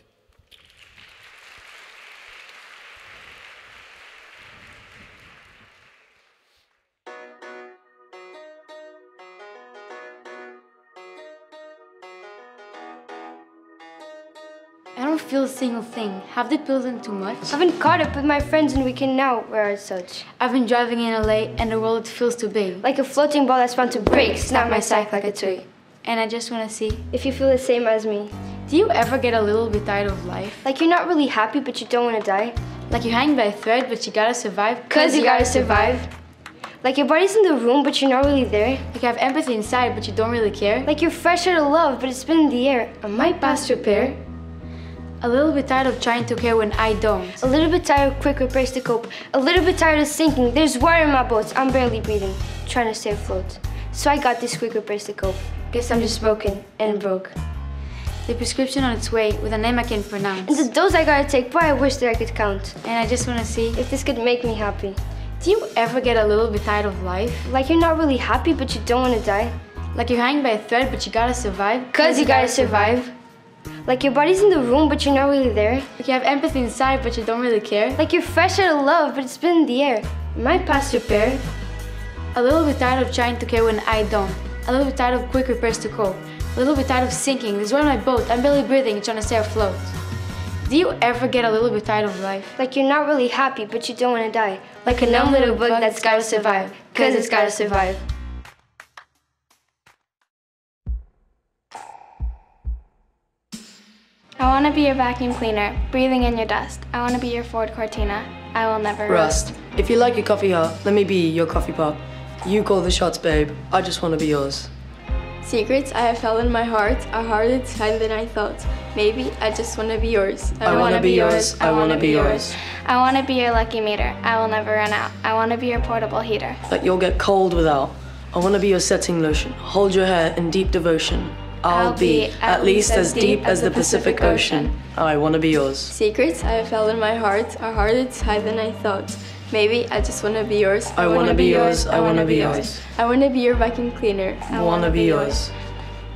Feel a single thing. Have the pills been too much? I've been caught up with my friends and we can now wear as such. I've been driving in LA and the world feels too big. Like a floating ball that's bound to break, snap my sack like a twig. And I just wanna see if you feel the same as me. Do you ever get a little bit tired of life? Like you're not really happy but you don't wanna die? Like you're hanging by a thread but you gotta survive? Cause you gotta survive. Like your body's in the room but you're not really there. Like you have empathy inside but you don't really care? Like you're fresh out of love but it's been in the air. I might pass repair. A little bit tired of trying to care when I don't. A little bit tired of quick repairs to cope. A little bit tired of sinking. There's water in my boat. I'm barely breathing, trying to stay afloat. So I got this quick repairs to cope. Guess I'm just broken and broke. The prescription on its way with a name I can't pronounce. And the dose I gotta take, boy, I wish that I could count. And I just wanna see if this could make me happy. Do you ever get a little bit tired of life? Like you're not really happy but you don't wanna die. Like you're hanging by a thread but you gotta survive? Cause you gotta survive. Like your body's in the room, but you're not really there. Like you have empathy inside, but you don't really care. Like you're fresh out of love, but it's been in the air. I past repair? A little bit tired of trying to care when I don't. A little bit tired of quick repairs to cope. A little bit tired of sinking. There's one on my boat. I'm barely breathing, trying to stay afloat. Do you ever get a little bit tired of life? Like you're not really happy, but you don't want to die. Like a numb little bug that's gotta survive, cause it's gotta survive. I want to be your vacuum cleaner, breathing in your dust. I want to be your Ford Cortina. I will never Rust. If you like your coffee hot, let me be your coffee pot. You call the shots, babe. I just want to be yours. Secrets I have held in my heart are harder to hide than I thought. Maybe I just want to be yours. I, want to be yours. I want to be yours. I want to be your lucky meter. I will never run out. I want to be your portable heater. But you'll get cold without. I want to be your setting lotion. Hold your hair in deep devotion. I'll, be at least as deep as the Pacific Ocean. I want to be yours. Secrets I have held in my heart are harder to hide than I thought. Maybe I just want to be yours. I want to be yours. I want to be yours. I want to be your vacuum cleaner. I want to be yours.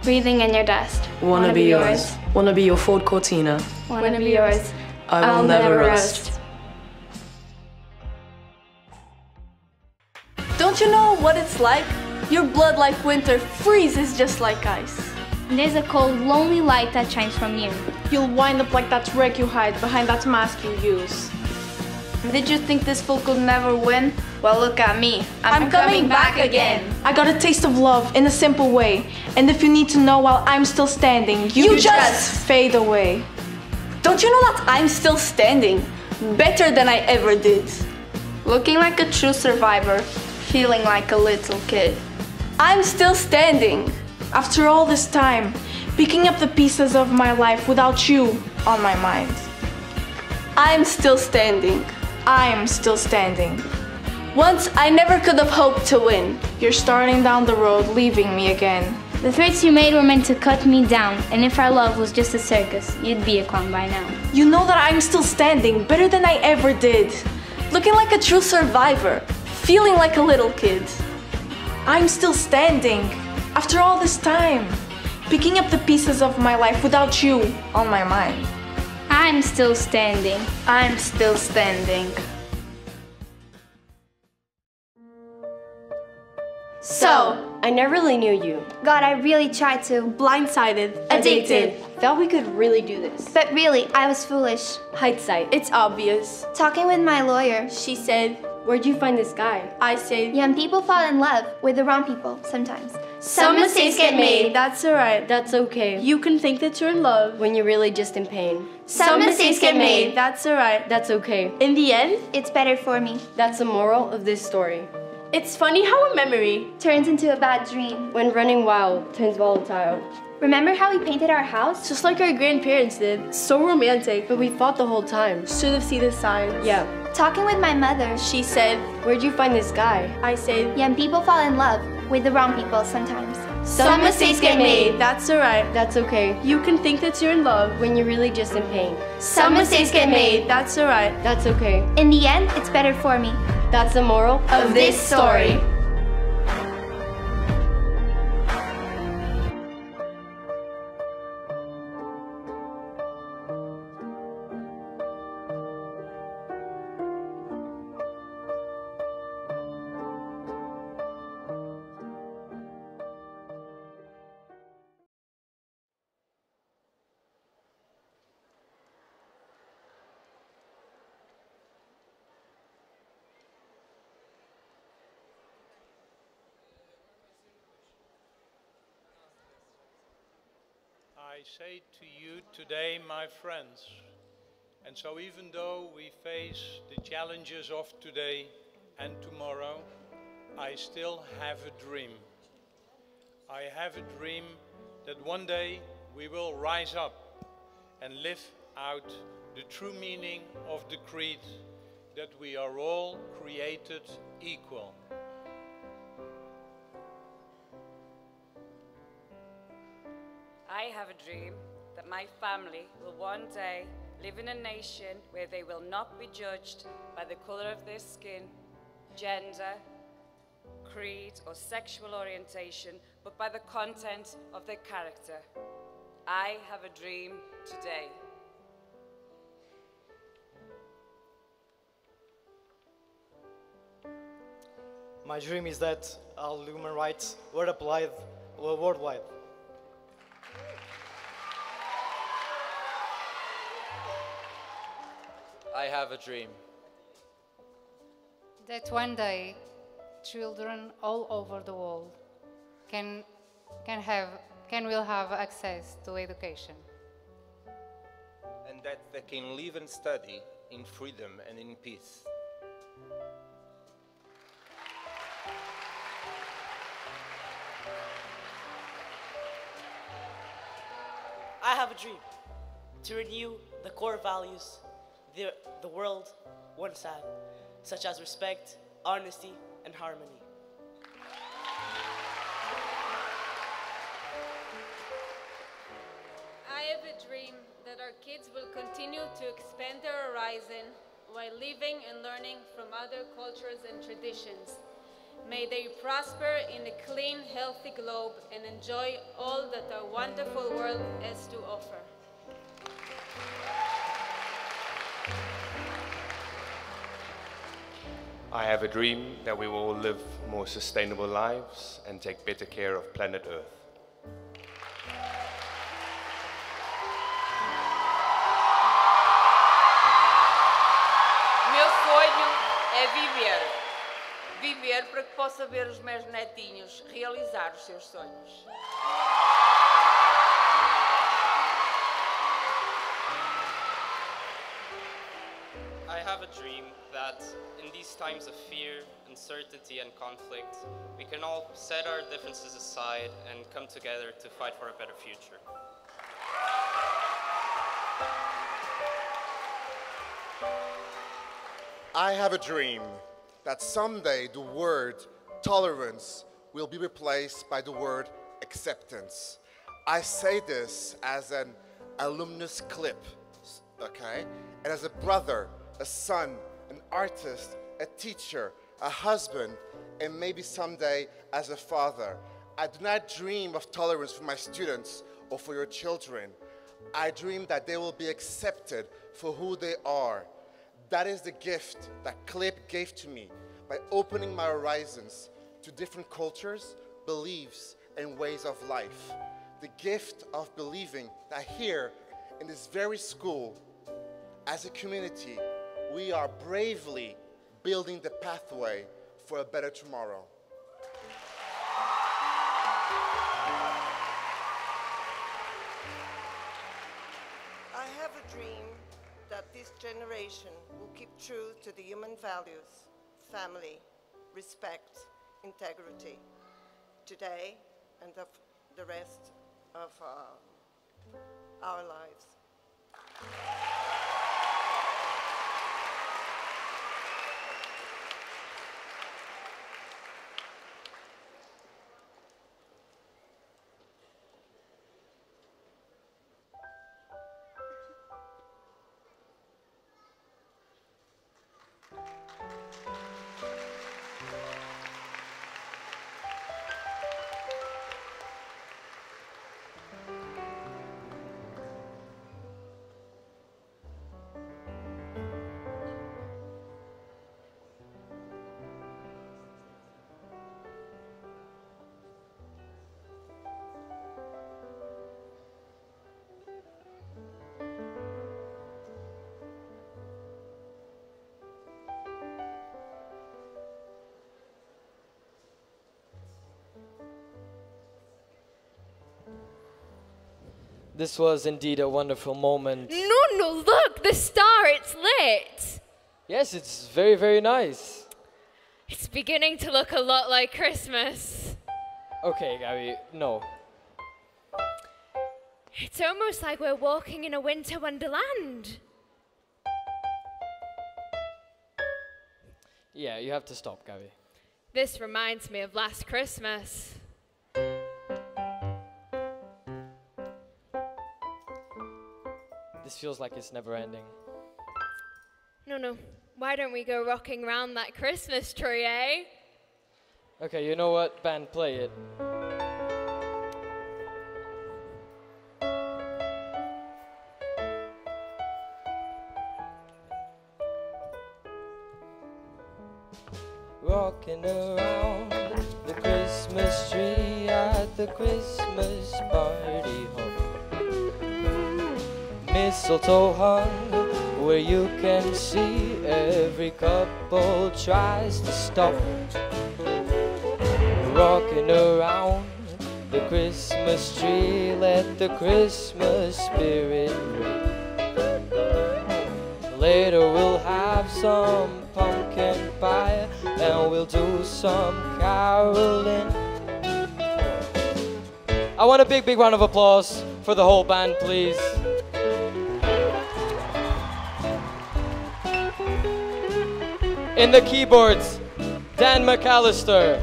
Breathing in your dust. Want to be yours. Want to be your Ford Cortina. Want to be yours. I will never rest. Don't you know what it's like? Your blood like winter freezes just like ice. There's a cold, lonely light that shines from you. You'll wind up like that wreck you hide behind that mask you use. Did you think this fool could never win? Well, look at me. I'm, I'm coming, coming back, back again. I got a taste of love in a simple way. And if you need to know while I'm still standing, you, you just, just fade away. Don't you know that I'm still standing? Better than I ever did. Looking like a true survivor, feeling like a little kid. I'm still standing. After all this time, picking up the pieces of my life without you on my mind. I'm still standing. I'm still standing. Once I never could have hoped to win. You're starting down the road, leaving me again. The threats you made were meant to cut me down, and if our love was just a circus, you'd be a clown by now. You know that I'm still standing, better than I ever did. Looking like a true survivor, feeling like a little kid. I'm still standing, after all this time, picking up the pieces of my life without you on my mind. I'm still standing. I'm still standing. So, I never really knew you. God, I really tried to. Blindsided. Addicted. Thought we could really do this. But really, I was foolish. Hindsight. It's obvious. Talking with my lawyer, She said, Where'd you find this guy? I said, young people fall in love with the wrong people sometimes. Some mistakes get made. That's alright. That's okay. You can think that you're in love when you're really just in pain. Some mistakes get made. That's alright. That's okay. In the end, It's better for me. that's the moral of this story. It's funny how a memory, Turns into a bad dream. when running wild, turns volatile. Remember how we painted our house? Just like our grandparents did. So romantic. But we fought the whole time. Should have seen the signs. Yeah. Talking with my mother, She said, Where'd you find this guy? I said, young people fall in love with the wrong people sometimes. Some mistakes get made. That's alright. That's okay. You can think that you're in love when you're really just in pain. Some mistakes get made. That's alright. That's okay. In the end, it's better for me. That's the moral Of this story. I say to you today, my friends, and so even though we face the challenges of today and tomorrow, I still have a dream. I have a dream that one day we will rise up and live out the true meaning of the creed that we are all created equal. Have a dream that my family will one day live in a nation where they will not be judged by the color of their skin, gender, creed, or sexual orientation, but by the content of their character. I have a dream today. My dream is that all human rights were applied worldwide. I have a dream. that one day children all over the world can can have can will have access to education and that they can live and study in freedom and in peace. I have a dream to renew the core values the, the world once had, such as respect, honesty, and harmony. I have a dream that our kids will continue to expand their horizon while living and learning from other cultures and traditions. May they prosper in a clean, healthy globe and enjoy all that our wonderful world has to offer. I have a dream that we will all live more sustainable lives and take better care of planet Earth. Meu sonho é viver. Viver para que possa ver os meus netinhos realizar os seus sonhos. Have a dream that in these times of fear, uncertainty, and conflict, we can all set our differences aside and come together to fight for a better future. I have a dream that someday the word tolerance will be replaced by the word acceptance. I say this as an alumnus CLIP, okay? And as a brother, a son, an artist, a teacher, a husband, and maybe someday as a father. I do not dream of tolerance for my students or for your children. I dream that they will be accepted for who they are. That is the gift that CLIP gave to me by opening my horizons to different cultures, beliefs, and ways of life. The gift of believing that here in this very school, as a community, we are bravely building the pathway for a better tomorrow. I have a dream that this generation will keep true to the human values, family, respect, integrity, today and of the rest of uh, our lives. This was indeed a wonderful moment. No, no, look, the star, it's lit. Yes, it's very, very nice. It's beginning to look a lot like Christmas. Okay, Gabby, no. It's almost like we're walking in a winter wonderland. Yeah, you have to stop, Gabby. This reminds me of last Christmas. Feels like it's never ending. No, no. Why don't we go rocking around that Christmas tree, eh? Okay, you know what? Band, play it. Mistletoe hung where you can see every couple tries to stop. Rocking around the Christmas tree, let the Christmas spirit ring. Later we'll have some pumpkin pie and we'll do some caroling. I want a big, big round of applause for the whole band, please. In the keyboards, Dan McAllister.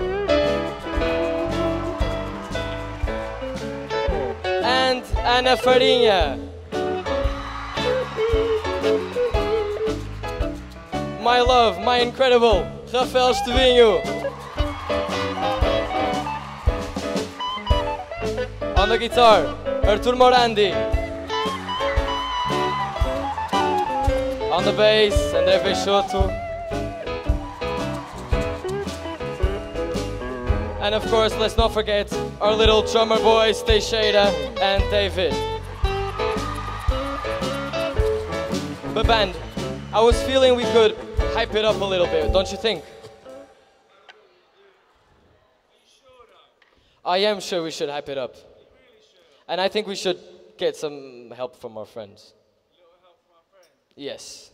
And Ana Farinha. My love, my incredible Rafael Stevinho. On the guitar, Artur Morandi. On the bass, André Peixoto. And of course, let's not forget our little drummer boys, Teixeira and David. But band, I was feeling we could hype it up a little bit, don't you think? I am sure we should hype it up. And I think we should get some help from our friends. Yes.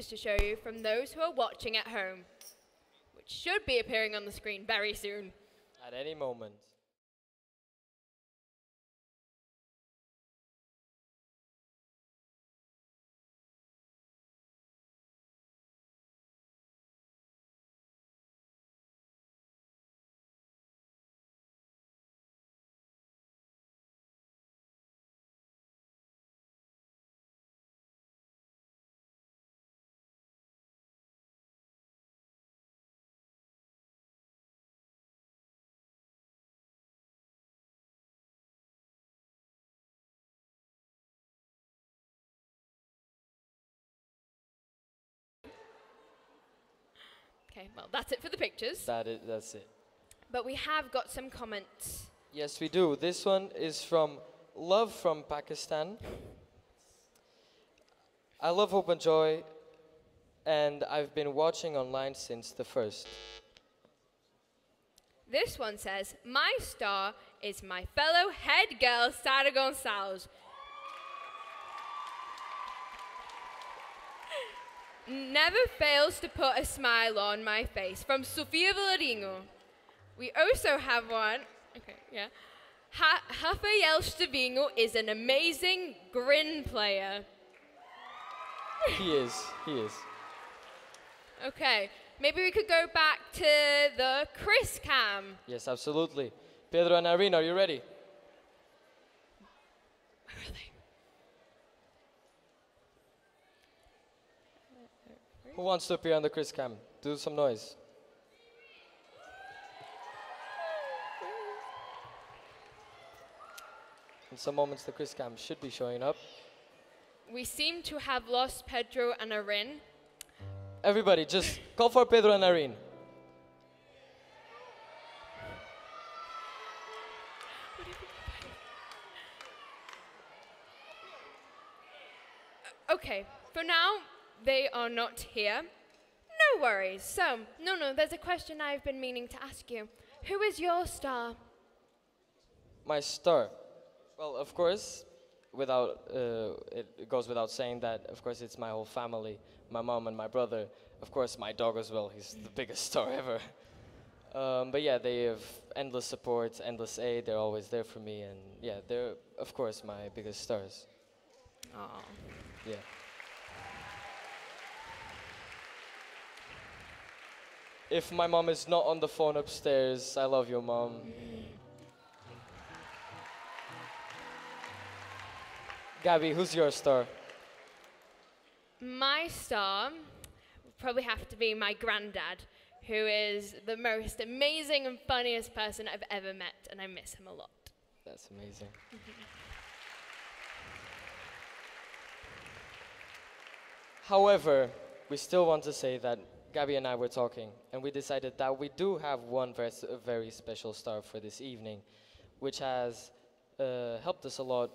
Pictures to show you from those who are watching at home, which should be appearing on the screen very soon. Okay, well, that's it for the pictures. That is, that's it. But we have got some comments. Yes, we do. This one is from Love from Pakistan. I love Hope and Joy, and I've been watching online since the first. This one says, My star is my fellow head girl, Sara Gonçalves. Never fails to put a smile on my face. From Sofia Vilarinho. We also have one. Okay, yeah. Ha- Rafael is an amazing grin player. he is. He is. Okay, maybe we could go back to the Chris cam. Yes, absolutely. Pedro and Irene, are you ready? Who wants to appear on the Chris cam? Do some noise. In some moments, the Chris cam should be showing up. We seem to have lost Pedro and Arin. Everybody, just call for Pedro and Arin. Okay, for now, they are not here. No worries. So, no, no, there's a question I've been meaning to ask you. Who is your star? My star. Well, of course, without uh, it goes without saying that. Of course, it's my whole family, my mom and my brother. Of course, my dog as well. He's the biggest star ever. Um, but yeah, they have endless support, endless aid. They're always there for me, and yeah, they're of course my biggest stars. Aww. Yeah. If my mom is not on the phone upstairs, I love you, mom. Gabby, who's your star? My star, probably have to be my granddad, who is the most amazing and funniest person I've ever met, and I miss him a lot. That's amazing. However, we still want to say that Gabby and I were talking, and we decided that we do have one very, very special star for this evening, which has uh, helped us a lot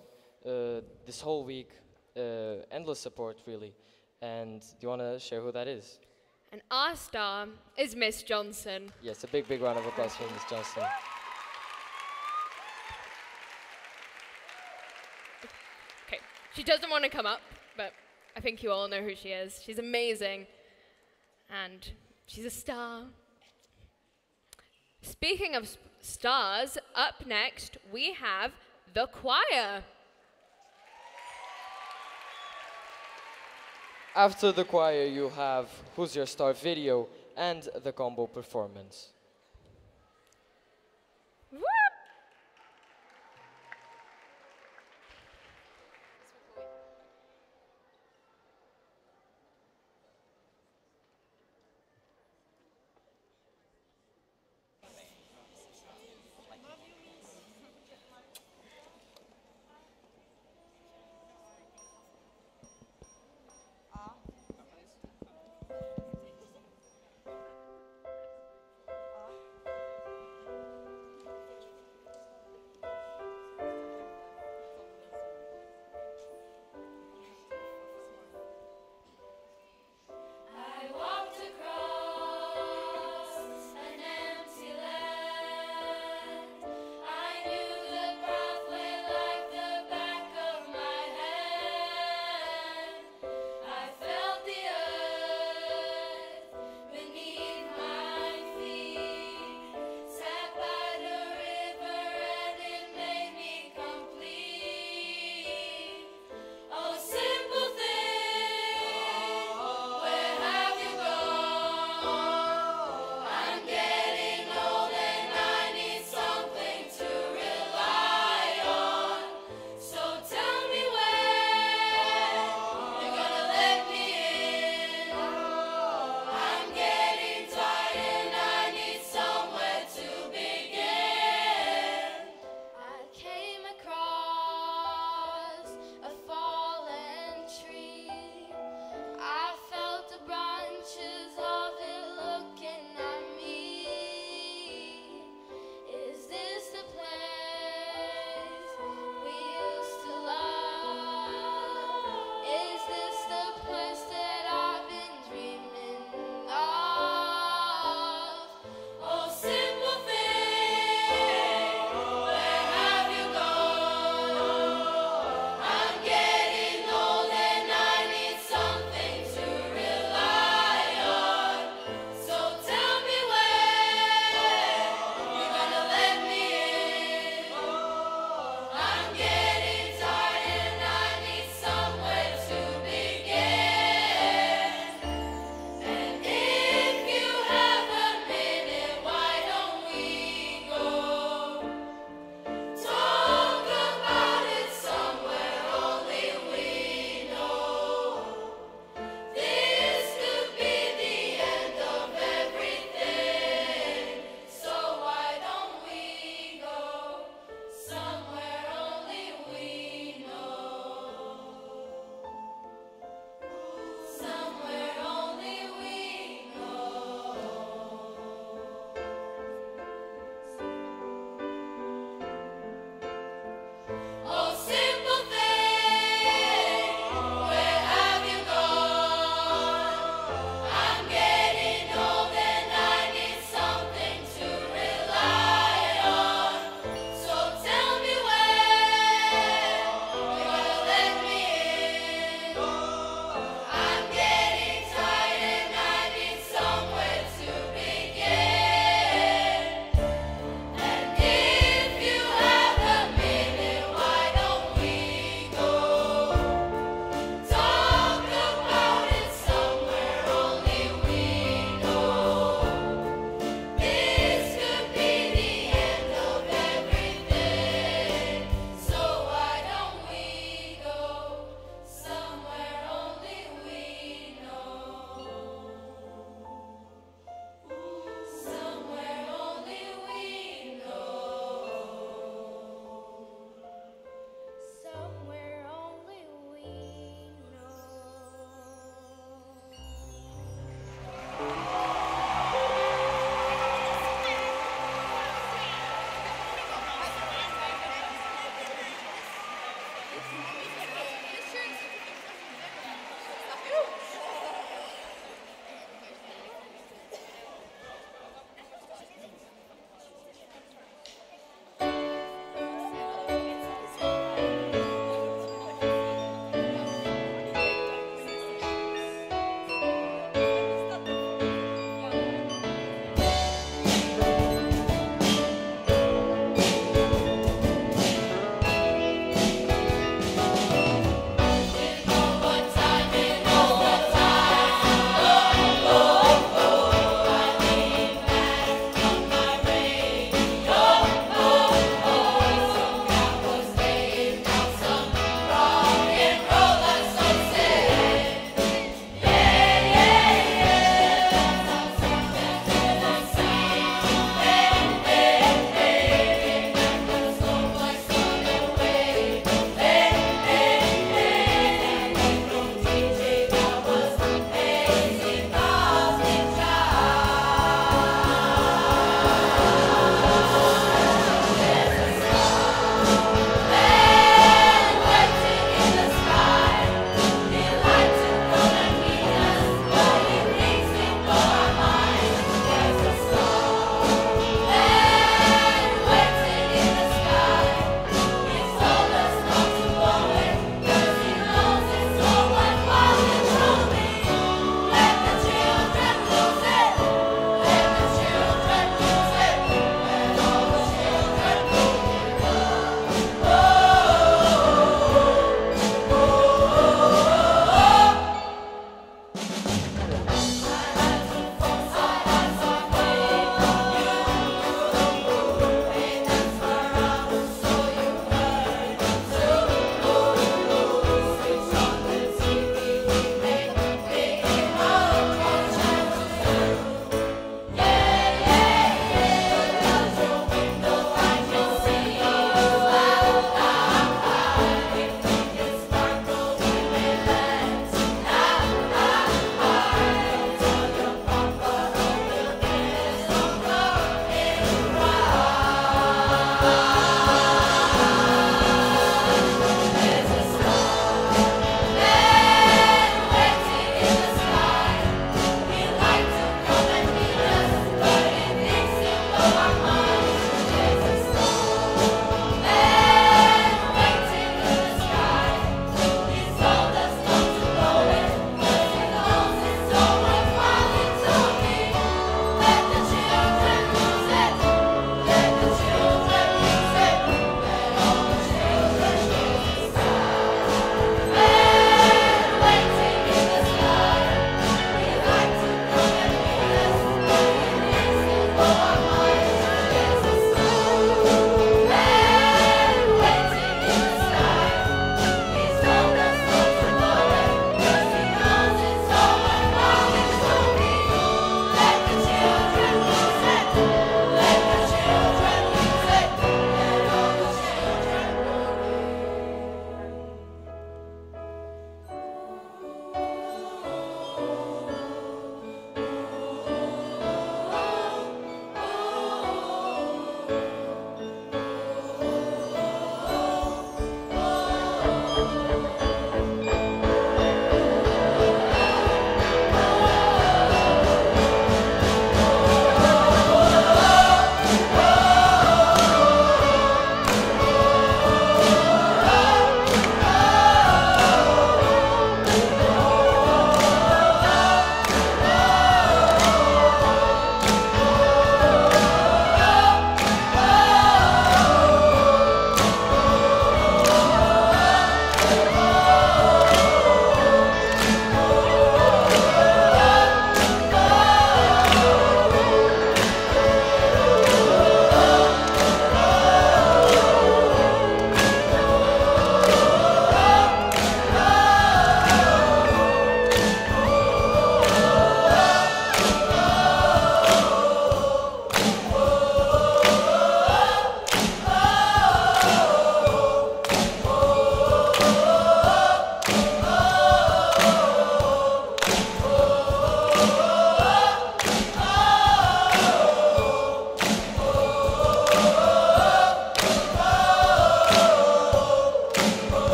uh, this whole week. Uh, endless support, really. And do you want to share who that is? And our star is Miss Johnson. Yes, a big, big round of applause for Miss Johnson. Okay, she doesn't want to come up, but I think you all know who she is. She's amazing, and she's a star. Speaking of stars, up next we have the choir. After the choir, you have Who's Your Star video and the combo performance.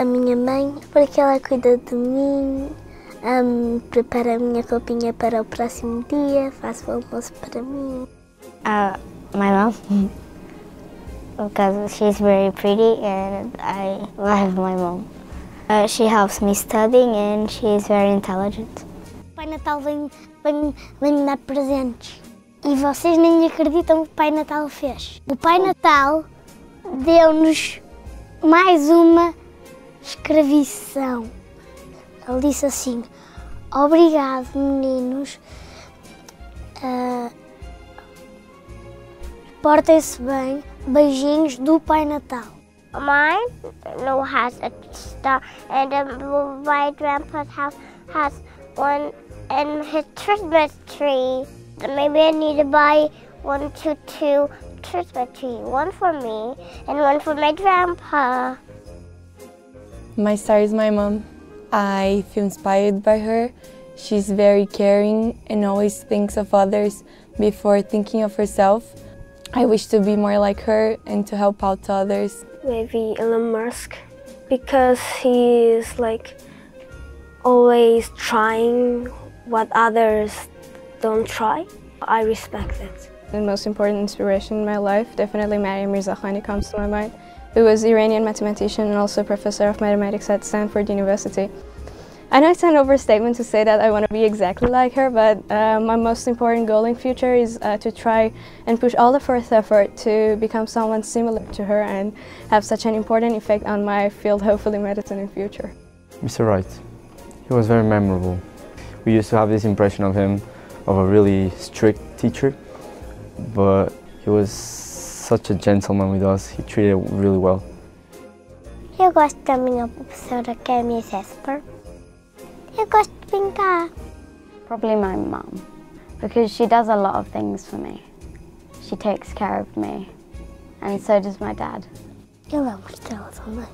A minha mãe, porque ela cuida de mim, um, prepara a minha roupinha para o próximo dia, faz o almoço para mim. Uh, my mom, because she's very pretty and I love my mom. Uh, she helps me studying and she is very intelligent. O Pai Natal vem, vem, vem me dar presentes. E vocês nem acreditam o que o Pai Natal fez. O Pai Natal deu-nos mais uma escravição. Ele disse assim: Obrigado, meninos. Uh, Portem-se bem. Beijinhos do Pai Natal. Mine no has a star, and um, my grandpa's house has one and his Christmas tree. Maybe I need to buy one to two Christmas tree, one for me and one for my grandpa. My star is my mom. I feel inspired by her. She's very caring and always thinks of others before thinking of herself. I wish to be more like her and to help out to others. Maybe Elon Musk because he is like always trying what others don't try. I respect it. The most important inspiration in my life, definitely Maryam Mirzakhani comes to my mind, who was Iranian mathematician and also professor of mathematics at Stanford University. I know it's an overstatement to say that I want to be exactly like her, but uh, my most important goal in future is uh, to try and push all the first effort to become someone similar to her and have such an important effect on my field, hopefully medicine in future. Mr. Wright, he was very memorable. We used to have this impression of him of a really strict teacher, but he was such a gentleman with us. He treated really well. Eu gosto da minha professora que é Miss Esper. Eu gosto de brincar. Probably my mom, because she does a lot of things for me. She takes care of me, and so does my dad. Ele é uma estrela também.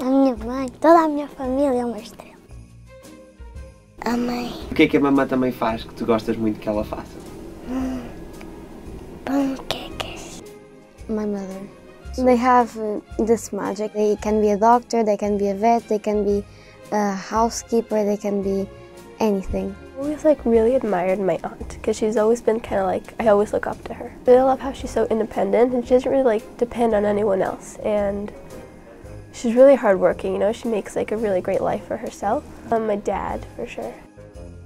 A minha mãe, toda a minha família é uma estrela. A mãe. O que é que a mamã também faz que tu gostas muito que ela faça? Hum, panquecas. My mother. They have uh, this magic. They can be a doctor, they can be a vet, they can be a housekeeper, they can be anything. I always like really admired my aunt because she's always been kind of like I always look up to her. But I love how she's so independent and she doesn't really like depend on anyone else and she's really hardworking. You know, she makes like a really great life for herself. Um, my dad for sure.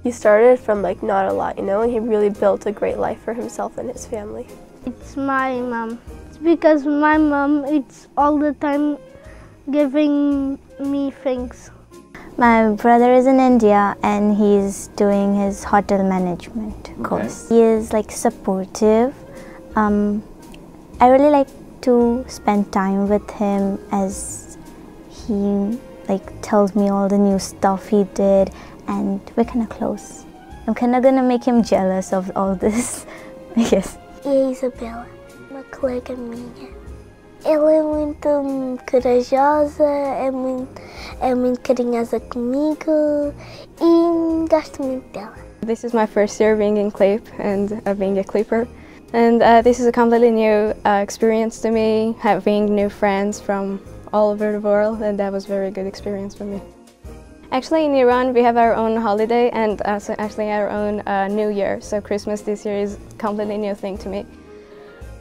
He started from like not a lot, you know, and he really built a great life for himself and his family. It's my mom. It's because my mom it's all the time giving me things. My brother is in India and he's doing his hotel management course. He is like supportive. Um, I really like to spend time with him as he like tells me all the new stuff he did and we're kind of close. I'm kind of gonna make him jealous of all this, I guess. A Isabela, uma colega minha. Ela é muito corajosa, é muito, é muito carinhosa comigo e gosto muito dela. This is my first year being in CLIP and uh, being a CLIPer. And uh, this is a completely new uh, experience to me, having new friends from all over the world, and that was a very good experience for me. Actually, in Iran, we have our own holiday and also actually our own uh, New Year. So Christmas this year is completely new thing to me.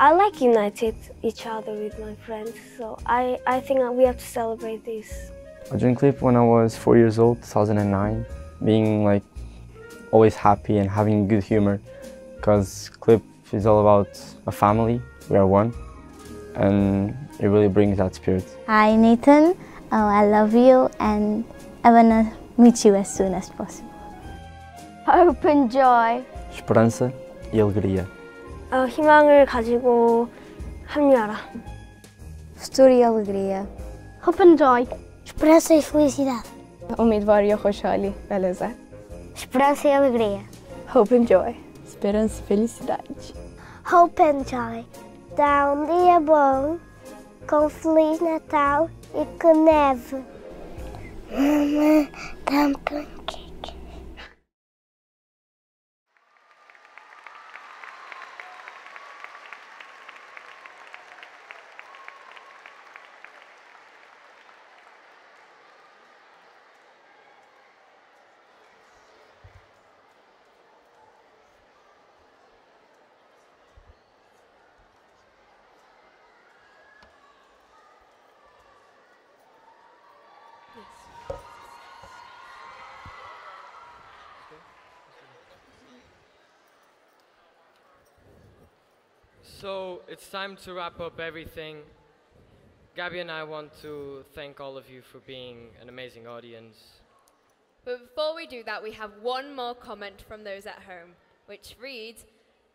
I like united each other with my friends, so I, I think we have to celebrate this. I joined Clip when I was four years old, 2009, being like always happy and having good humor because Clip is all about a family, we are one, and it really brings that spirit. Hi Nathan, oh, I love you and I wanna meet you as soon as possible. Hope and joy. esperança e alegria. 어, 희망을 가지고 합류하라. Futuro e alegria. Hope and joy. Esperança e felicidade. Umidvar e Rochali, beleza? Esperança e alegria. Hope and joy. Esperança e felicidade. Hope and joy. Dá um dia bom, com Feliz Natal e com neve. Mamãe, dá um So it's time to wrap up everything. Gabby and I want to thank all of you for being an amazing audience. But before we do that, we have one more comment from those at home, which reads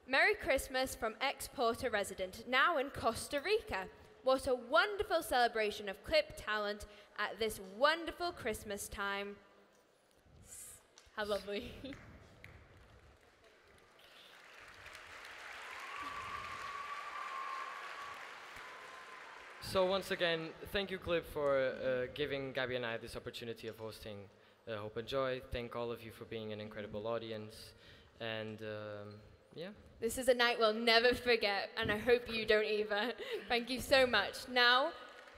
Merry Christmas from ex-Porto resident, now in Costa Rica. What a wonderful celebration of clip talent at this wonderful Christmas time. How lovely. So once again, thank you, Clip, for uh, giving Gabby and I this opportunity of hosting uh, Hope and Joy. Thank all of you for being an incredible audience. And um, yeah. This is a night we'll never forget, and I hope you don't either. Thank you so much. Now,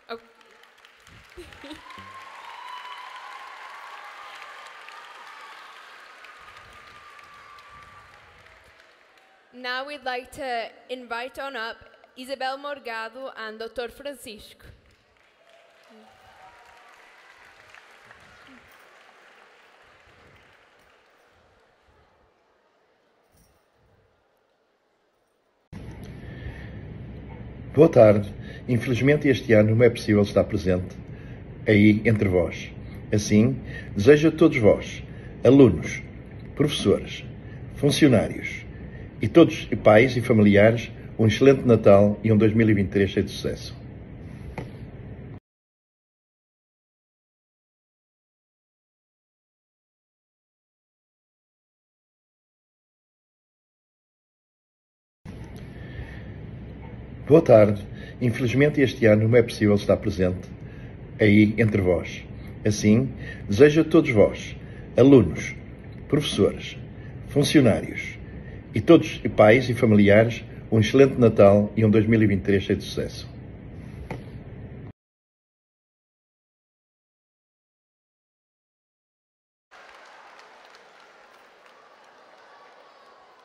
oh. now we'd like to invite on up Isabel Morgado and Dr. Francisco. Boa tarde. Infelizmente este ano não é possível estar presente aí entre vós. Assim, desejo a todos vós, alunos, professores, funcionários e todos e pais e familiares um excelente Natal e um 2023 cheio de sucesso. Boa tarde. Infelizmente este ano não é possível estar presente aí entre vós. Assim, desejo a todos vós, alunos, professores, funcionários e todos e pais e familiares um excelente Natal e um 2023 cheio de sucesso.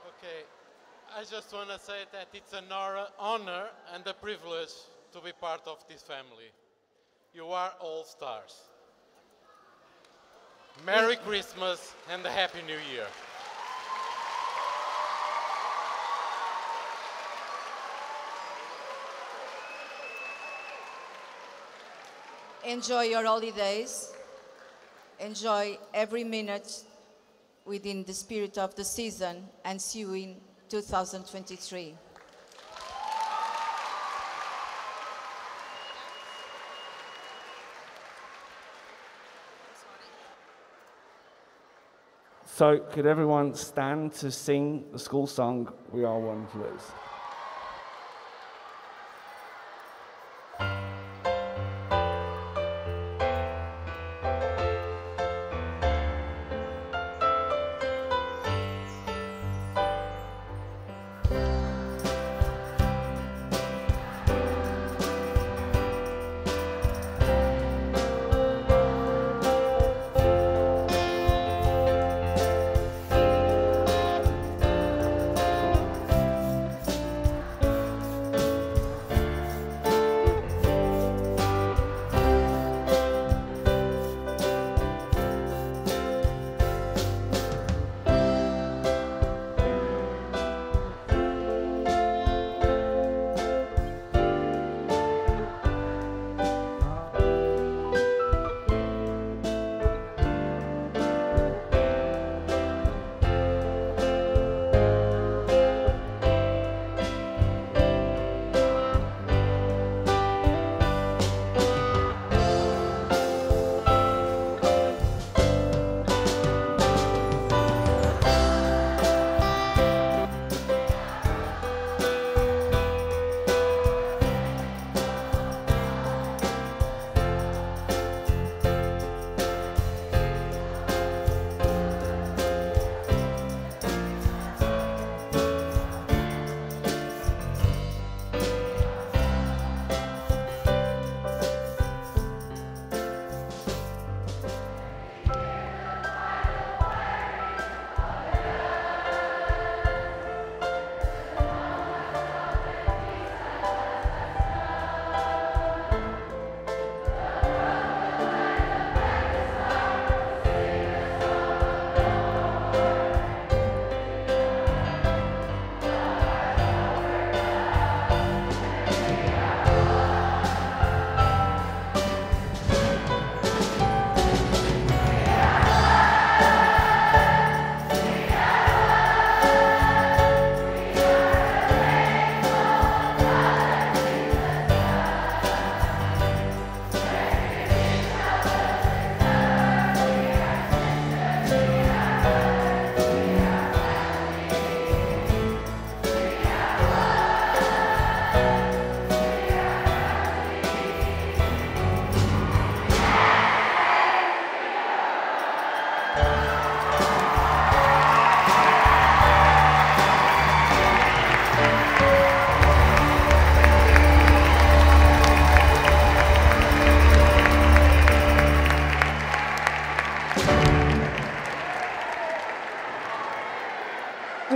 Okay, I just want to say that it's an honor- and a privilege to be part of this family. You are all stars. Merry Christmas and a Happy New Year. Enjoy your holidays. Enjoy every minute within the spirit of the season and see you in 2023. So, could everyone stand to sing the school song, We Are One, please?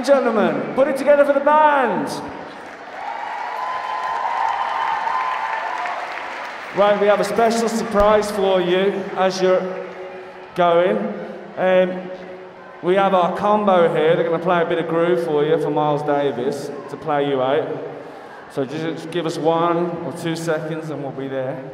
Gentlemen, put it together for the band. Right, we have a special surprise for you as you're going. Um, we have our combo here. They're going to play a bit of groove for you for Miles Davis to play you out. So just give us one or two seconds and we'll be there.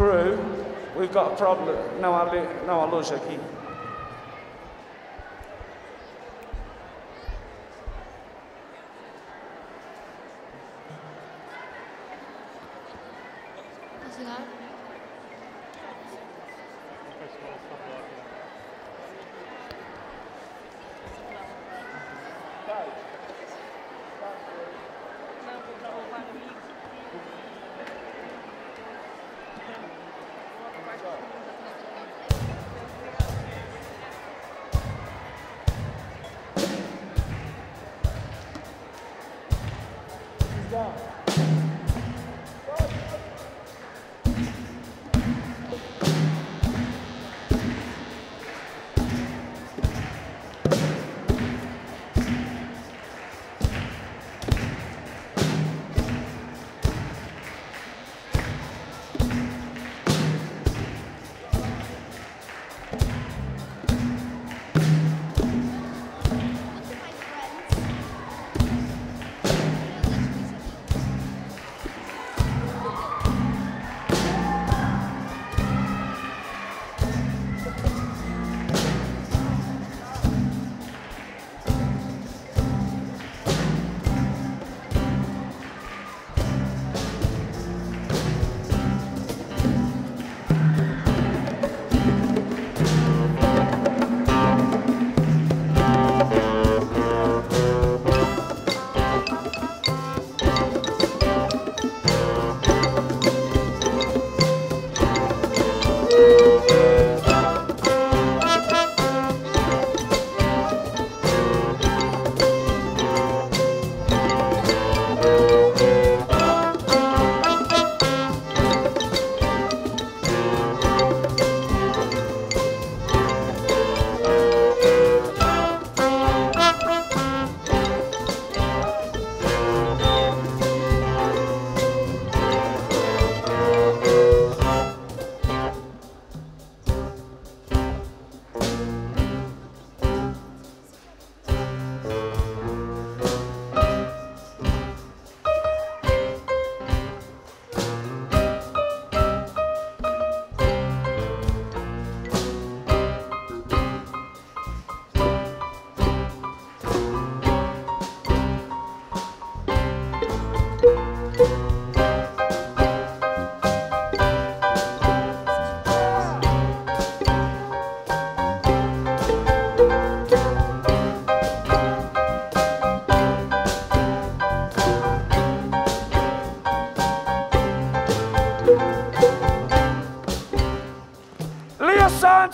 Crew, we've got a problem. Não há, não há luz aqui.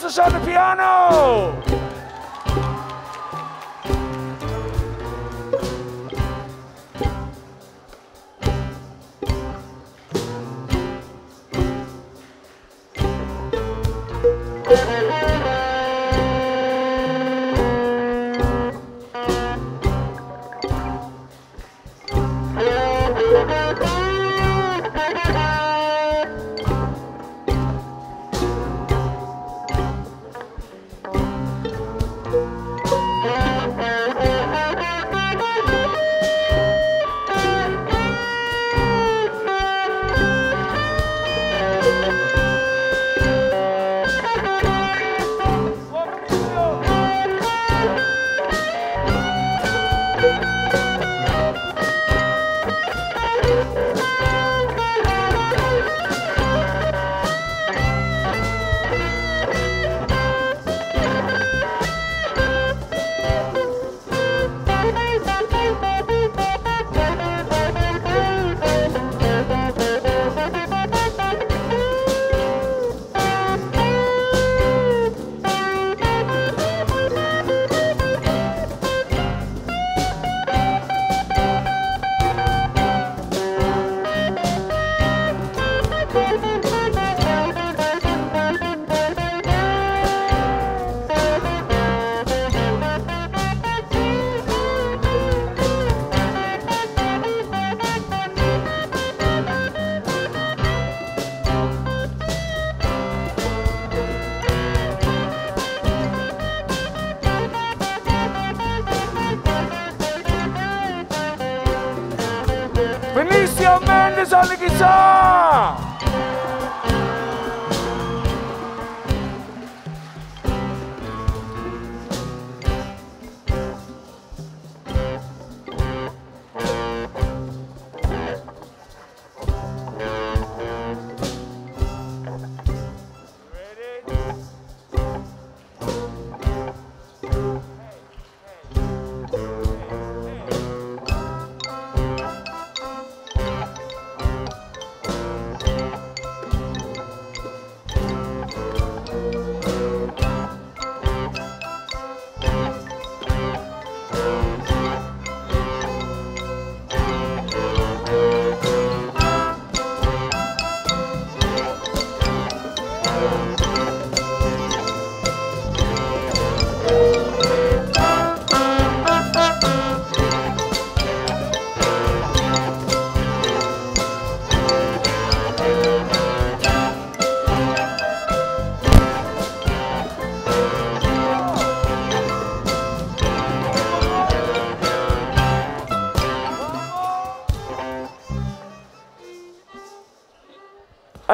Santos on the piano!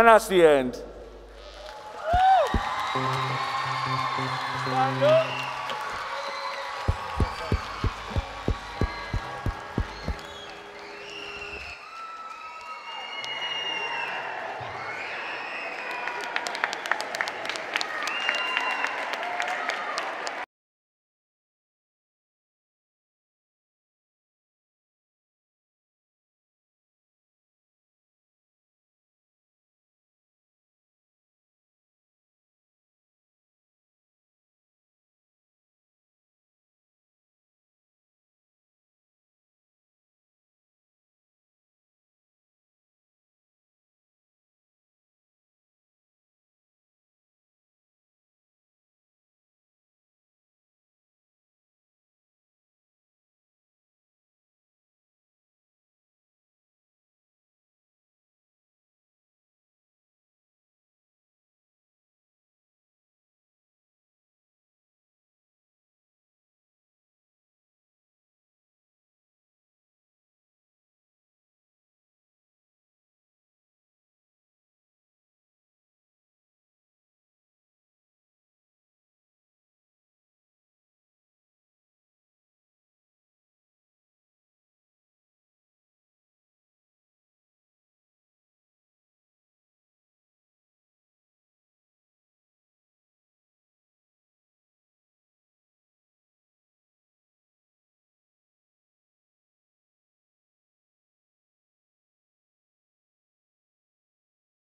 And that's the end.